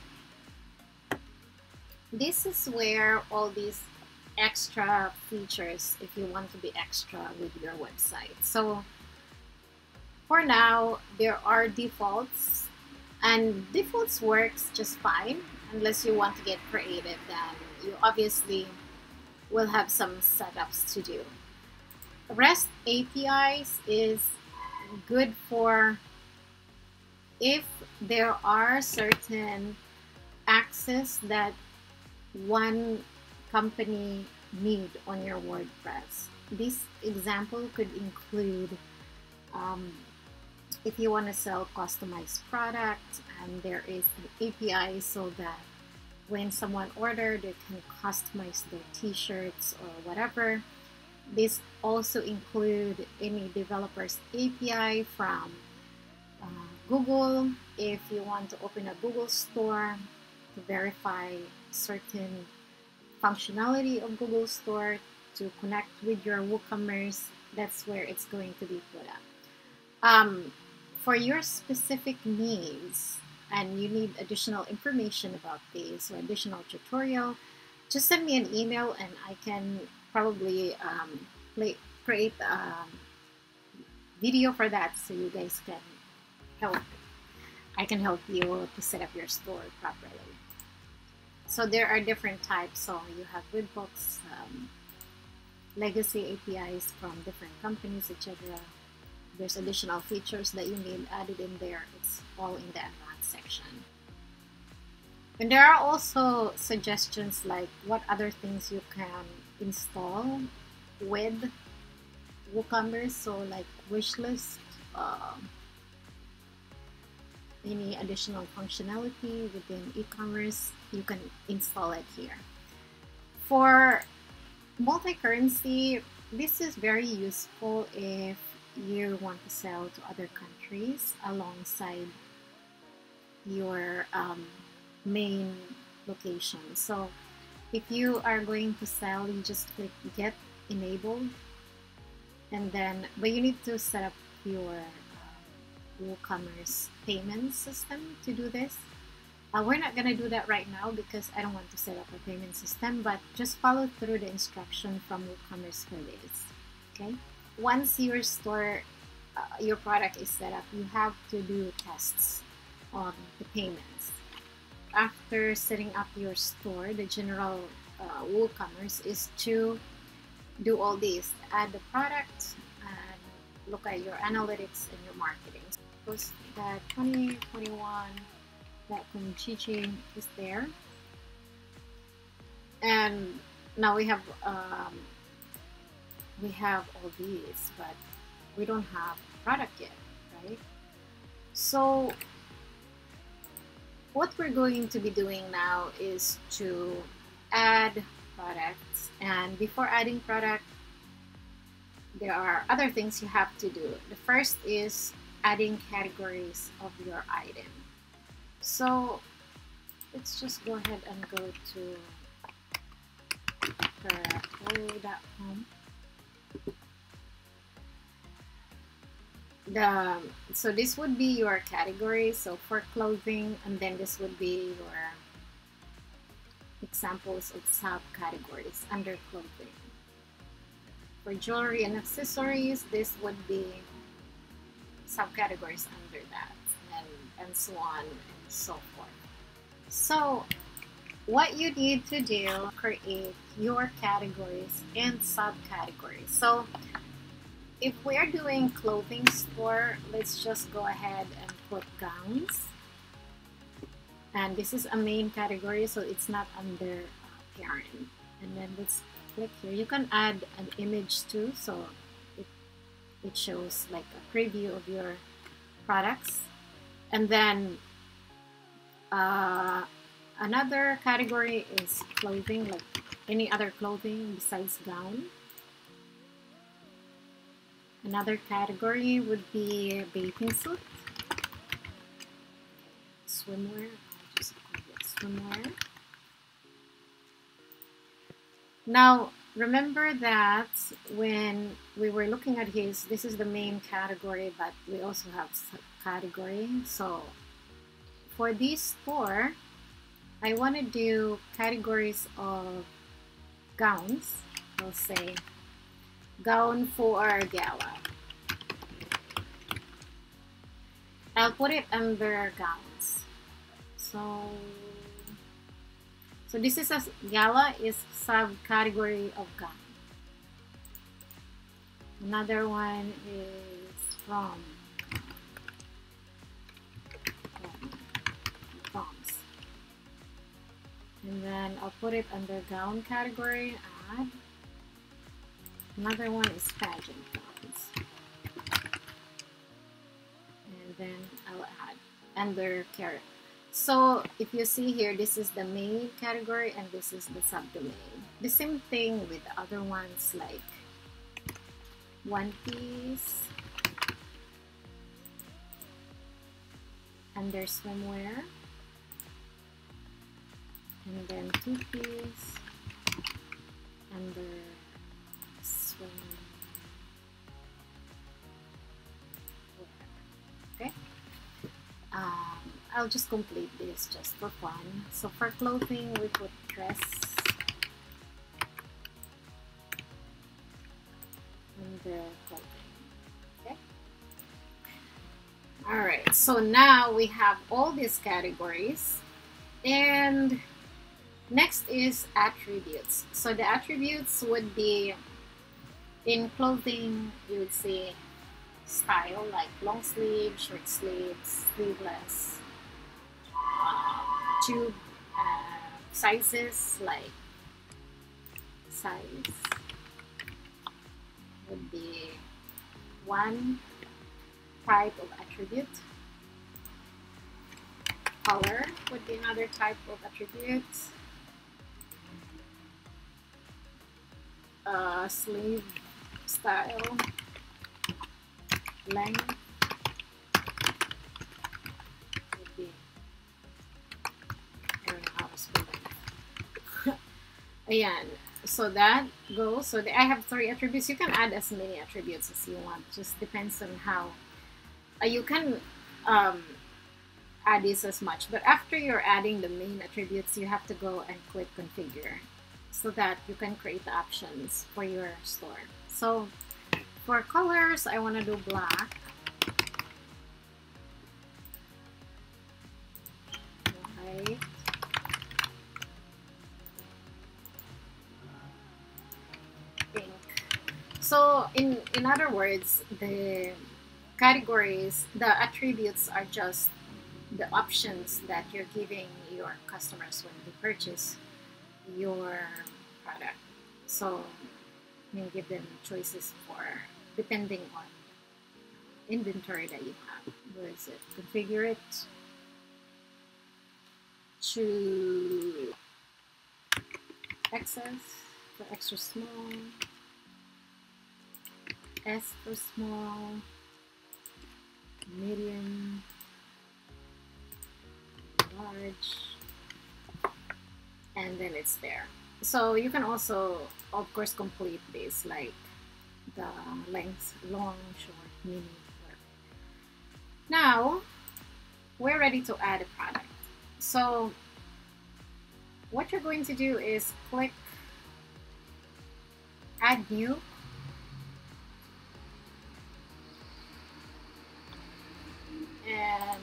this is where all these extra features if you want to be extra with your website. So for now there are defaults and defaults works just fine unless you want to get creative then you obviously will have some setups to do. REST APIs is good for if there are certain access that one company need on your WordPress. This example could include um, if you want to sell customized products and there is an API so that when someone order they can customize their t-shirts or whatever this also include any developers API from uh, Google if you want to open a Google store to verify certain functionality of Google Store to connect with your WooCommerce, that's where it's going to be put up. Um, for your specific needs and you need additional information about this or additional tutorial, just send me an email and I can probably um, play, create a video for that so you guys can help. I can help you to set up your store properly. So there are different types. So you have webhooks, um, legacy APIs from different companies, etc. There's additional features that you need added in there. It's all in the advanced section. And there are also suggestions like what other things you can install with WooCommerce. So like wishlist, uh, any additional functionality within e-commerce, you can install it here. For multi-currency, this is very useful if you want to sell to other countries alongside your um, main location. So if you are going to sell, you just click get enabled and then, but you need to set up your WooCommerce payment system to do this. Uh, we're not going to do that right now because I don't want to set up a payment system, but just follow through the instruction from WooCommerce for this. Okay. Once your store, uh, your product is set up, you have to do tests on the payments. After setting up your store, the general uh, WooCommerce is to do all these, add the product and look at your analytics and your marketing. That 2021 that Kumchichi is there. And now we have um, we have all these, but we don't have product yet, right? So what we're going to be doing now is to add products and before adding product there are other things you have to do the first is adding categories of your item so let's just go ahead and go to. The so this would be your category. So for clothing, and then this would be your examples of subcategories under clothing. For jewelry and accessories, this would be subcategories under that, and and so on and so forth. So what you need to do, create your categories and subcategories. So if we're doing clothing store, let's just go ahead and put gowns. And this is a main category, so it's not under parent. And then let's click here. You can add an image too, so it, shows like a preview of your products. And then uh, another category is clothing, like any other clothing besides gown. Another category would be bathing suit, swimwear, swimwear. Now, remember that when we were looking at his, this is the main category, but we also have category. So for this store, I want to do categories of gowns. I'll say gown for gala. I'll put it under gowns. So, so this is a gala is subcategory of gown. Another one is from and then I'll put it under gown category add. Another one is pageant gowns. And then I'll add under carrot so if you see here this is the main category and this is the subdomain. The same thing with other ones like one piece under swimwear. And then two piece under swim I'll just complete this just for fun. So for clothing we put dress. Under clothing. Okay. All right so now we have all these categories. And Next is attributes. So the attributes would be in clothing, you would say style like long sleeve, short sleeves, sleeveless, tube uh, sizes like size would be one type of attribute. Color would be another type of attribute. uh, sleeve style length Ayan. So that goes. So I have three attributes. You can add as many attributes as you want. Just depends on how uh, you can um, add this as much. But after you're adding the main attributes, you have to go and click configure so that you can create the options for your store. So for colors, I want to do black. White. So in, in other words, the categories, the attributes are just the options that you're giving your customers when they purchase your product. So you give them choices for depending on inventory that you have. Where is it? Configure it to excess for extra small, S for small, medium, large, and then it's there. So you can also, of course, complete this like the length, long, short, mini. Now, we're ready to add a product. So what you're going to do is click add new and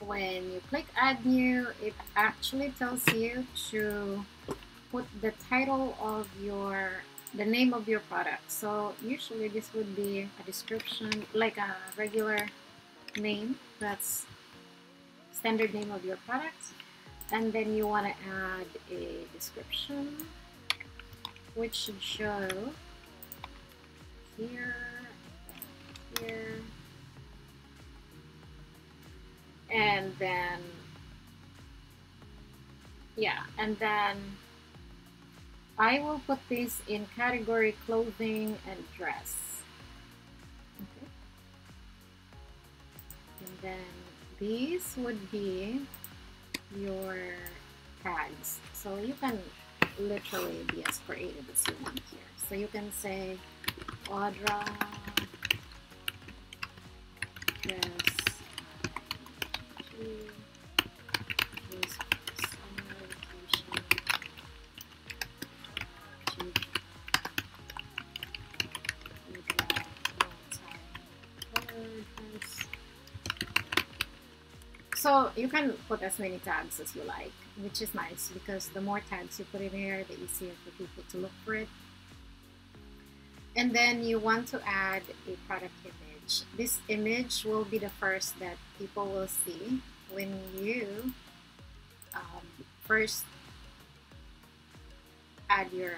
when you click add new it actually tells you to put the title of your the name of your product. So usually this would be a description like a regular name that's standard name of your product. And then you want to add a description which should show here and then yeah and then I will put this in category clothing and dress. Okay. and then these would be your tags. So you can literally be as creative as you want here. So you can say Audra dress So you can put as many tags as you like, which is nice because the more tags you put in here, the easier for people to look for it. And then you want to add a product image. This image will be the first that people will see when you um, first add your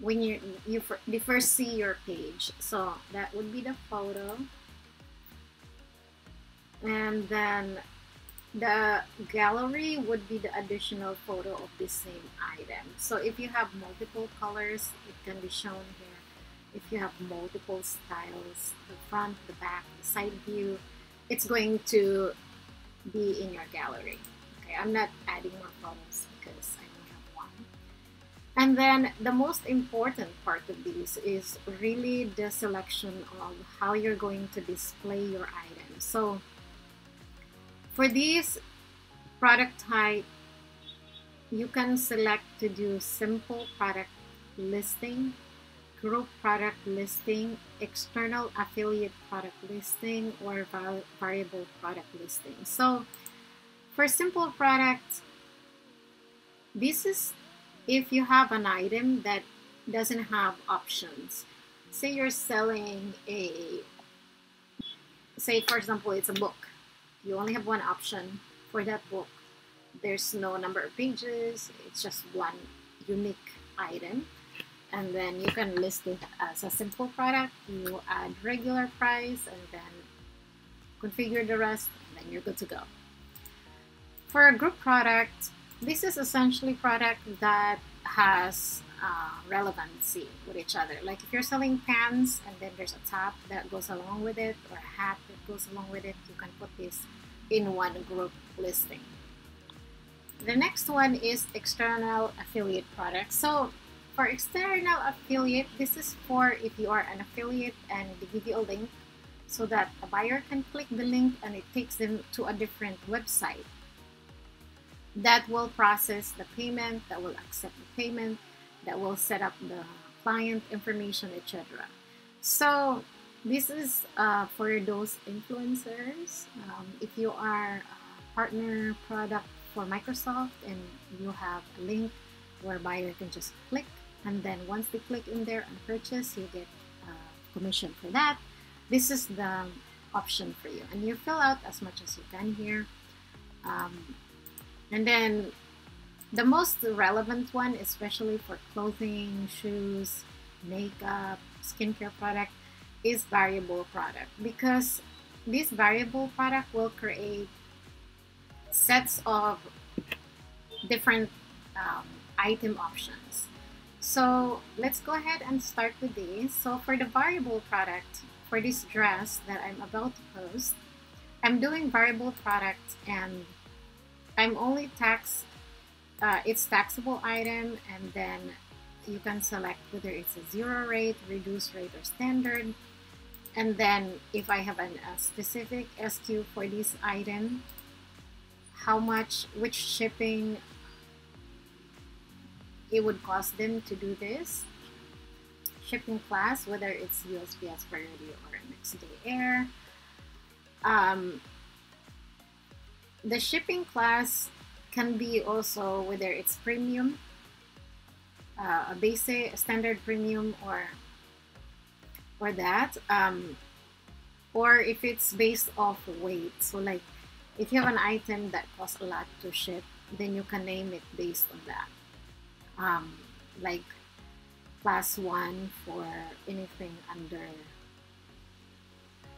when you you, you first see your page. So that would be the photo. And then the gallery would be the additional photo of the same item. So if you have multiple colors it can be shown here if you have multiple styles the front the back the side view it's going to be in your gallery. Okay I'm not adding more photos because I only have one. And then the most important part of these is really the selection of how you're going to display your items so for this product type, you can select to do simple product listing, group product listing, external affiliate product listing, or variable product listing. So for simple product, this is if you have an item that doesn't have options. Say you're selling a, say for example, it's a book you only have one option for that book. There's no number of pages, it's just one unique item. And then you can list it as a simple product. You add regular price and then configure the rest, and then you're good to go. For a group product, this is essentially product that has uh, relevancy with each other. Like if you're selling pants and then there's a top that goes along with it or a hat that goes along with it, you can put this in one group listing. The next one is external affiliate products. So for external affiliate, this is for if you are an affiliate and they give you a link so that a buyer can click the link and it takes them to a different website that will process the payment, that will accept the payment, that will set up the client information, etc. So this is uh, for those influencers. Um, if you are a partner product for Microsoft and you have a link where buyer can just click and then once they click in there and purchase, you get uh, commission for that. This is the option for you and you fill out as much as you can here. Um, and then the most relevant one, especially for clothing, shoes, makeup, skincare product, is variable product because this variable product will create sets of different um, item options. So let's go ahead and start with this. So for the variable product, for this dress that I'm about to post, I'm doing variable product and I'm only tax, uh, it's taxable item and then you can select whether it's a zero rate, reduced rate or standard. And then if I have an, a specific SKU for this item, how much, which shipping it would cost them to do this. Shipping class, whether it's USPS Priority or Next Day Air. Um, the shipping class can be also whether it's premium, uh, a basic, a standard premium, or or that, um, or if it's based off weight. So like, if you have an item that costs a lot to ship, then you can name it based on that. Um, like class one for anything under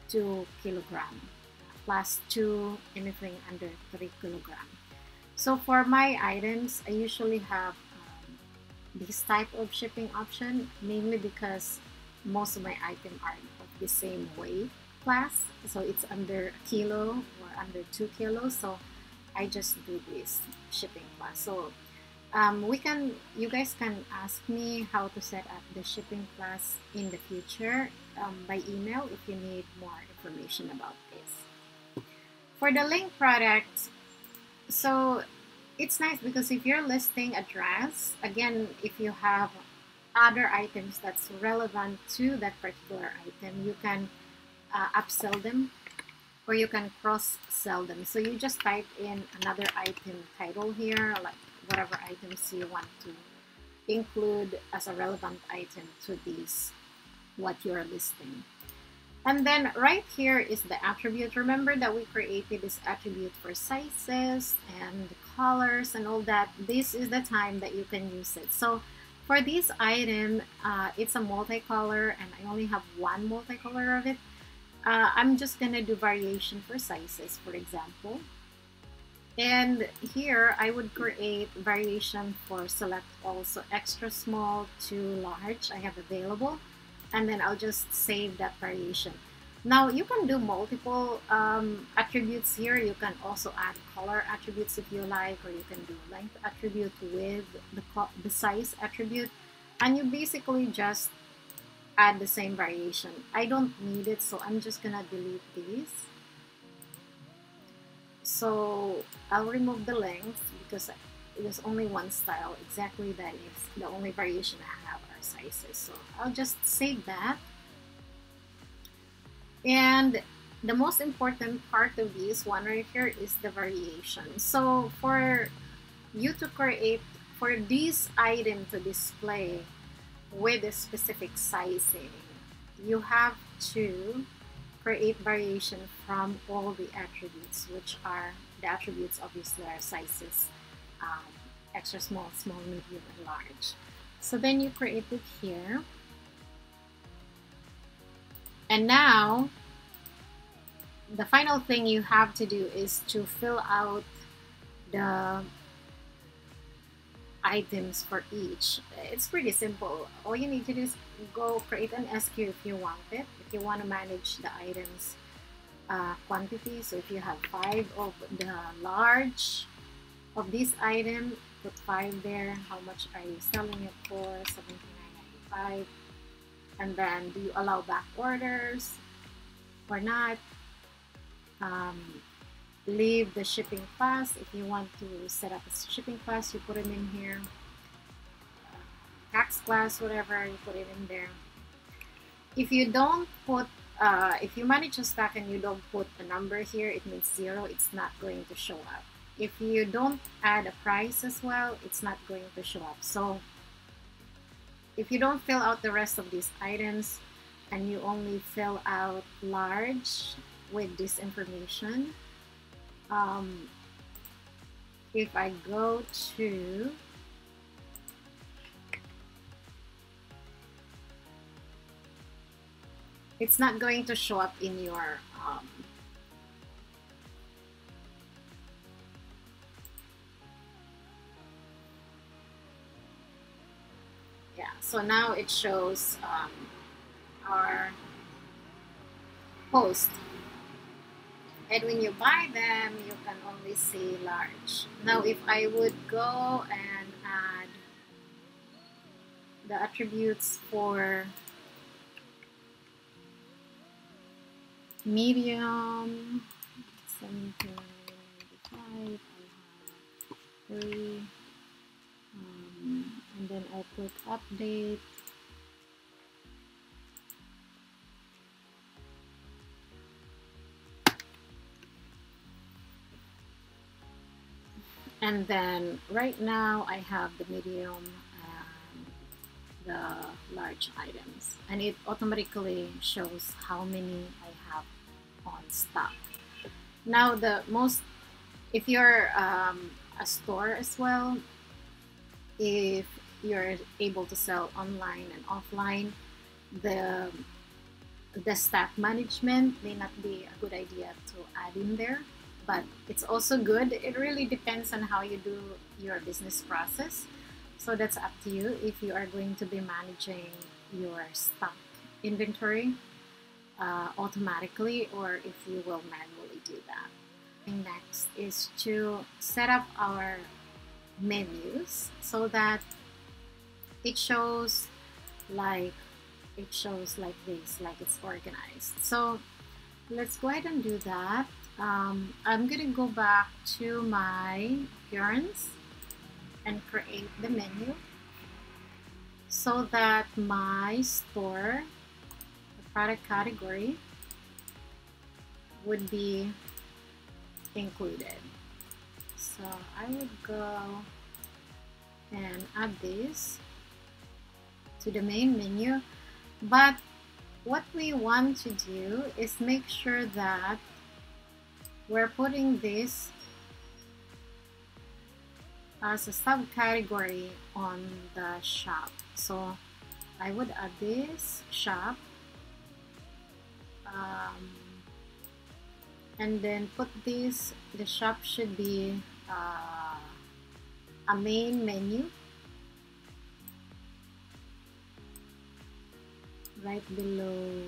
two kilogram plus 2 anything under 3 kilogram. So for my items, I usually have um, this type of shipping option, mainly because most of my items are of the same weight class. So it's under a kilo or under 2 kilos. So I just do this shipping class. So um, we can, you guys can ask me how to set up the shipping class in the future um, by email if you need more information about this. For the link product, so it's nice because if you're listing a dress, again, if you have other items that's relevant to that particular item, you can uh, upsell them or you can cross sell them. So you just type in another item title here, like whatever items you want to include as a relevant item to these, what you're listing. And then right here is the attribute. Remember that we created this attribute for sizes and colors and all that. This is the time that you can use it. So for this item, uh, it's a multicolor and I only have one multicolor of it. Uh, I'm just gonna do variation for sizes, for example. And here I would create variation for select also extra small to large I have available and then I'll just save that variation. Now you can do multiple um, attributes here. You can also add color attributes if you like, or you can do length attribute with the, the size attribute. And you basically just add the same variation. I don't need it, so I'm just gonna delete these. So I'll remove the length because it was only one style. Exactly that is the only variation I have are sizes. So I'll just save that. And the most important part of this one right here is the variation. So for you to create, for this item to display with a specific sizing, you have to create variation from all the attributes, which are the attributes obviously are sizes, um, extra small, small, medium, and large. So then you create it here. And now, the final thing you have to do is to fill out the items for each. It's pretty simple. All you need to do is go create an SKU if you want it. If you want to manage the items uh, quantity, so if you have five of the large of this item, put five there. How much are you selling it for? Seventy nine ninety five. And then do you allow back orders or not? Um, leave the shipping class. If you want to set up a shipping class, you put it in here. Tax class, whatever, you put it in there. If you don't put, uh, if you manage a stock and you don't put a number here, it means zero, it's not going to show up. If you don't add a price as well, it's not going to show up. So if you don't fill out the rest of these items and you only fill out large with this information, um, if I go to it's not going to show up in your um, yeah so now it shows um, our post and when you buy them you can only see large. Now if I would go and add the attributes for medium 1795 I have three um, and then I put update and then right now I have the medium and the large items. And it automatically shows how many I have on stock. Now the most if you're um, a store as well if you're able to sell online and offline the the stack management may not be a good idea to add in there but it's also good. It really depends on how you do your business process. So that's up to you if you are going to be managing your stock inventory uh, automatically or if you will manually do that. Next is to set up our menus so that it shows like it shows like this like it's organized so let's go ahead and do that um, I'm gonna go back to my appearance and create the menu so that my store the product category would be included. So I would go and add this to the main menu. But what we want to do is make sure that we're putting this as a subcategory on the shop. So I would add this shop um, and then put this the shop should be uh, a main menu. Right below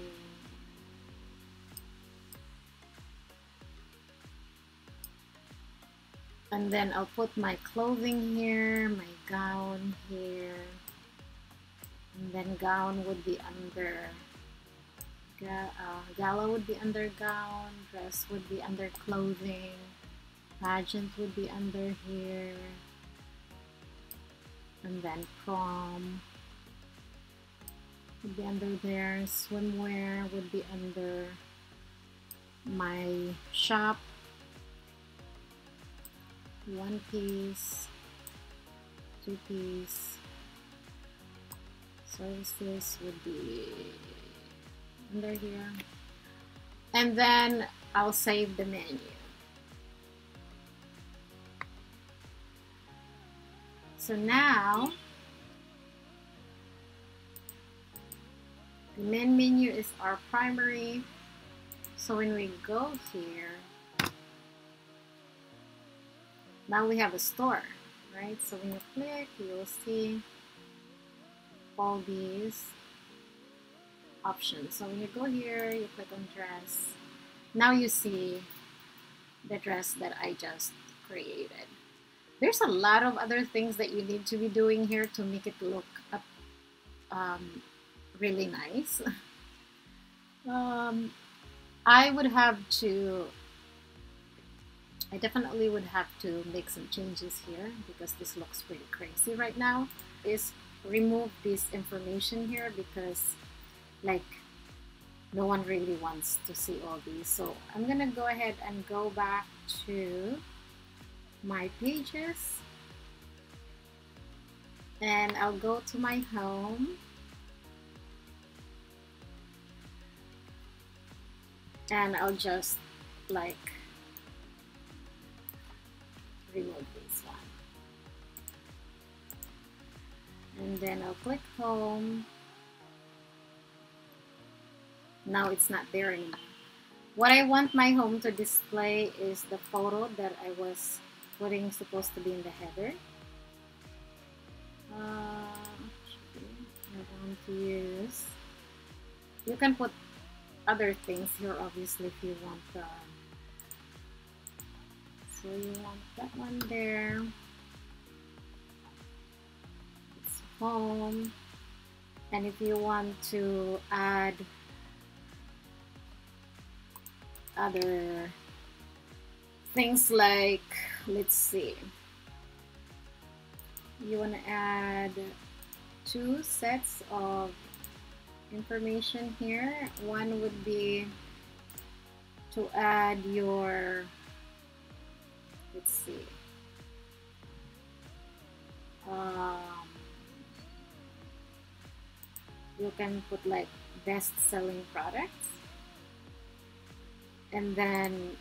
and then I'll put my clothing here my gown here. And then gown would be under uh, gala would be under gown dress would be under clothing pageant would be under here. And then prom would be under there. Swimwear would be under my shop one piece. Two piece. Services would be under here. And then I'll save the menu. So now the main menu is our primary. So when we go here now we have a store right? So when you click you'll see all these options. So when you go here you click on dress. Now you see the dress that I just created. There's a lot of other things that you need to be doing here to make it look up, um, really nice. um, I would have to, I definitely would have to make some changes here because this looks pretty crazy right now. Is remove this information here because like no one really wants to see all these. So I'm gonna go ahead and go back to my pages and I'll go to my home and I'll just like remove this one and then I'll click home. Now it's not there anymore. What I want my home to display is the photo that I was putting supposed to be in the header. Uh, I want to use you can put other things here obviously if you want the so you want that one there. It's home and if you want to add other things like let's see. You want to add two sets of information here. One would be to add your let's see. Um, you can put like best selling products. And then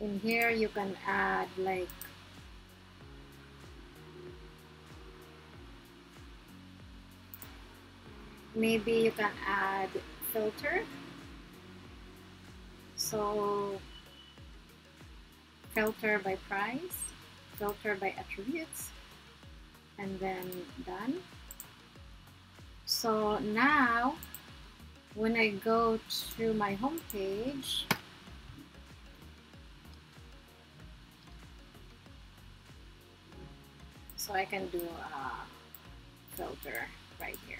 in here you can add like maybe you can add filter. So filter by price filter by attributes and then done. So now when I go to my home page so I can do a filter right here.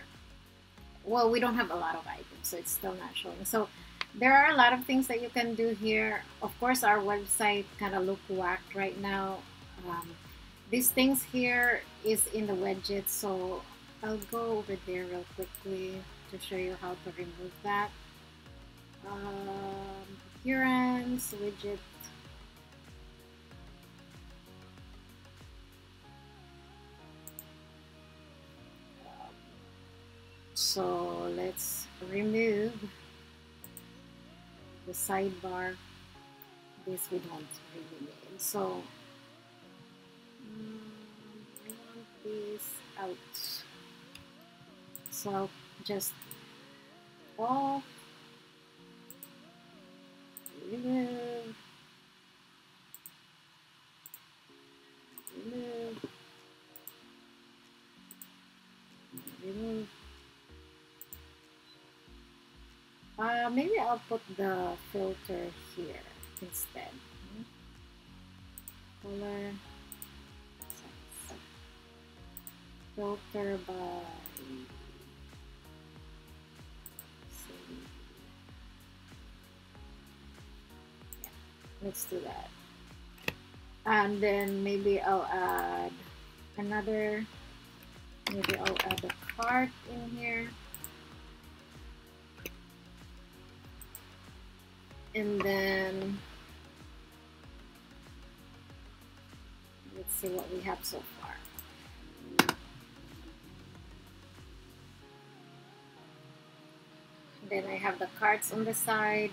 Well we don't have a lot of items so it's still not showing. So there are a lot of things that you can do here of course our website kind of look whacked right now um, these things here is in the widget so I'll go over there real quickly to show you how to remove that. Um, appearance, widget. So let's remove the sidebar. This we don't really need. So um, I want this out. So just off, remove, remove, remove. Uh, maybe I'll put the filter here instead. Color, filter by let's do that. And then maybe I'll add another maybe I'll add a cart in here and then let's see what we have so far. Then I have the cards on the side.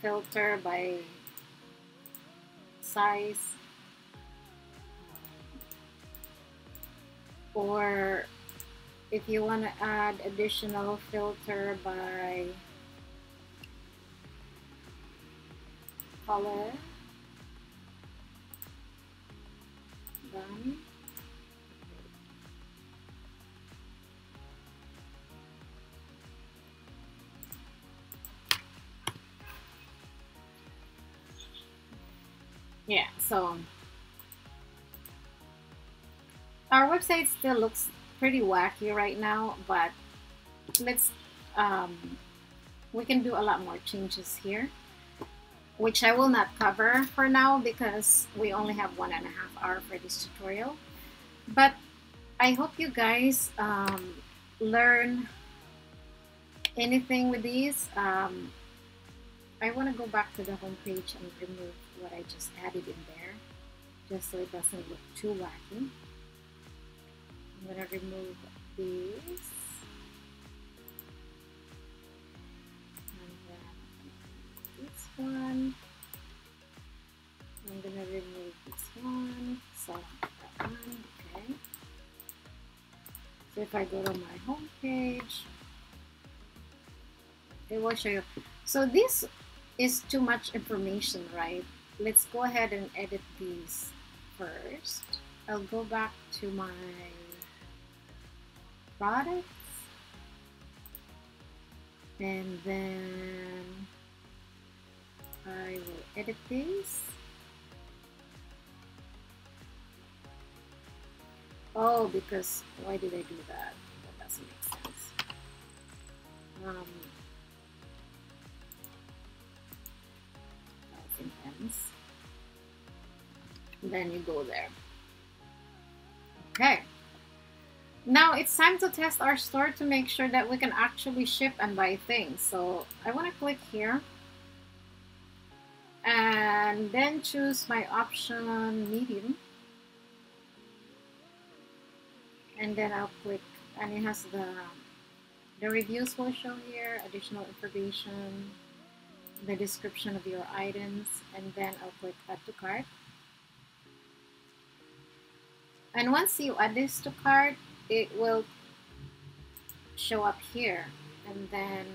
Filter by size. Or if you want to add additional filter by color. Done yeah so our website still looks pretty wacky right now, but let's um, we can do a lot more changes here which I will not cover for now because we only have one and a half hour for this tutorial. But I hope you guys um, learn anything with these. Um, I want to go back to the home page and remove what I just added in there just so it doesn't look too wacky. I'm going to remove these one. I'm gonna remove this one, select that one, okay. So if I go to my home page, it will show you. So this is too much information, right? Let's go ahead and edit these first. I'll go back to my products and then I will edit this. Oh, because why did I do that? That doesn't make sense. Um. Then you go there. Okay. Now it's time to test our store to make sure that we can actually ship and buy things. So I want to click here and then choose my option medium. And then I'll click and it has the the reviews will show here additional information the description of your items and then I'll click add to cart. And once you add this to cart it will show up here. And then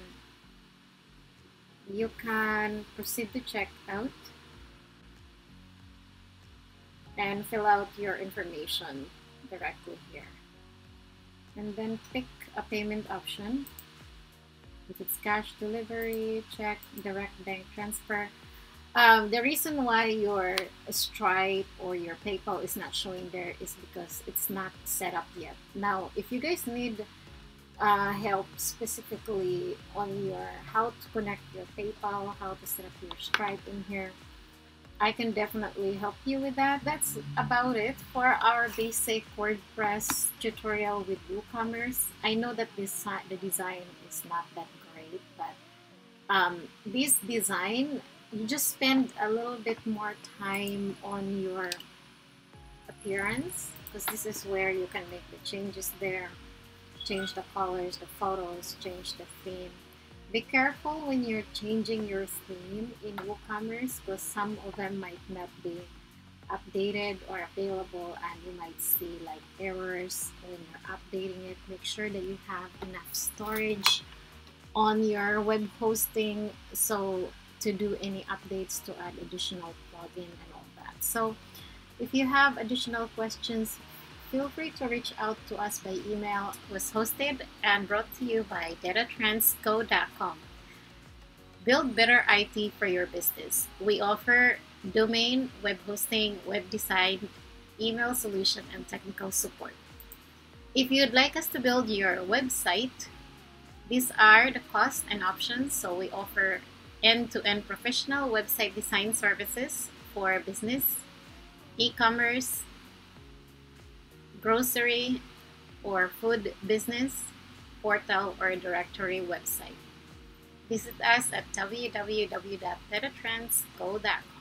you can proceed to check out and fill out your information directly here. And then pick a payment option. If it's cash delivery, check, direct bank transfer. Um, the reason why your Stripe or your PayPal is not showing there is because it's not set up yet. Now, if you guys need uh, help specifically on your how to connect your PayPal, how to set up your Stripe in here, I can definitely help you with that. That's about it for our basic WordPress tutorial with WooCommerce. I know that this the design is not that great, but um, this design, you just spend a little bit more time on your appearance because this is where you can make the changes there change the colors, the photos, change the theme. Be careful when you're changing your theme in WooCommerce because some of them might not be updated or available and you might see like errors when you're updating it. Make sure that you have enough storage on your web hosting so to do any updates to add additional plugin and all that. So if you have additional questions, feel free to reach out to us by email. It was hosted and brought to you by datatrendsco.com. Build better IT for your business. We offer domain, web hosting, web design, email solution, and technical support. If you'd like us to build your website, these are the costs and options. So we offer end-to-end -end professional website design services for business, e-commerce, grocery or food business, portal, or directory website. Visit us at www.datatrendsco.com.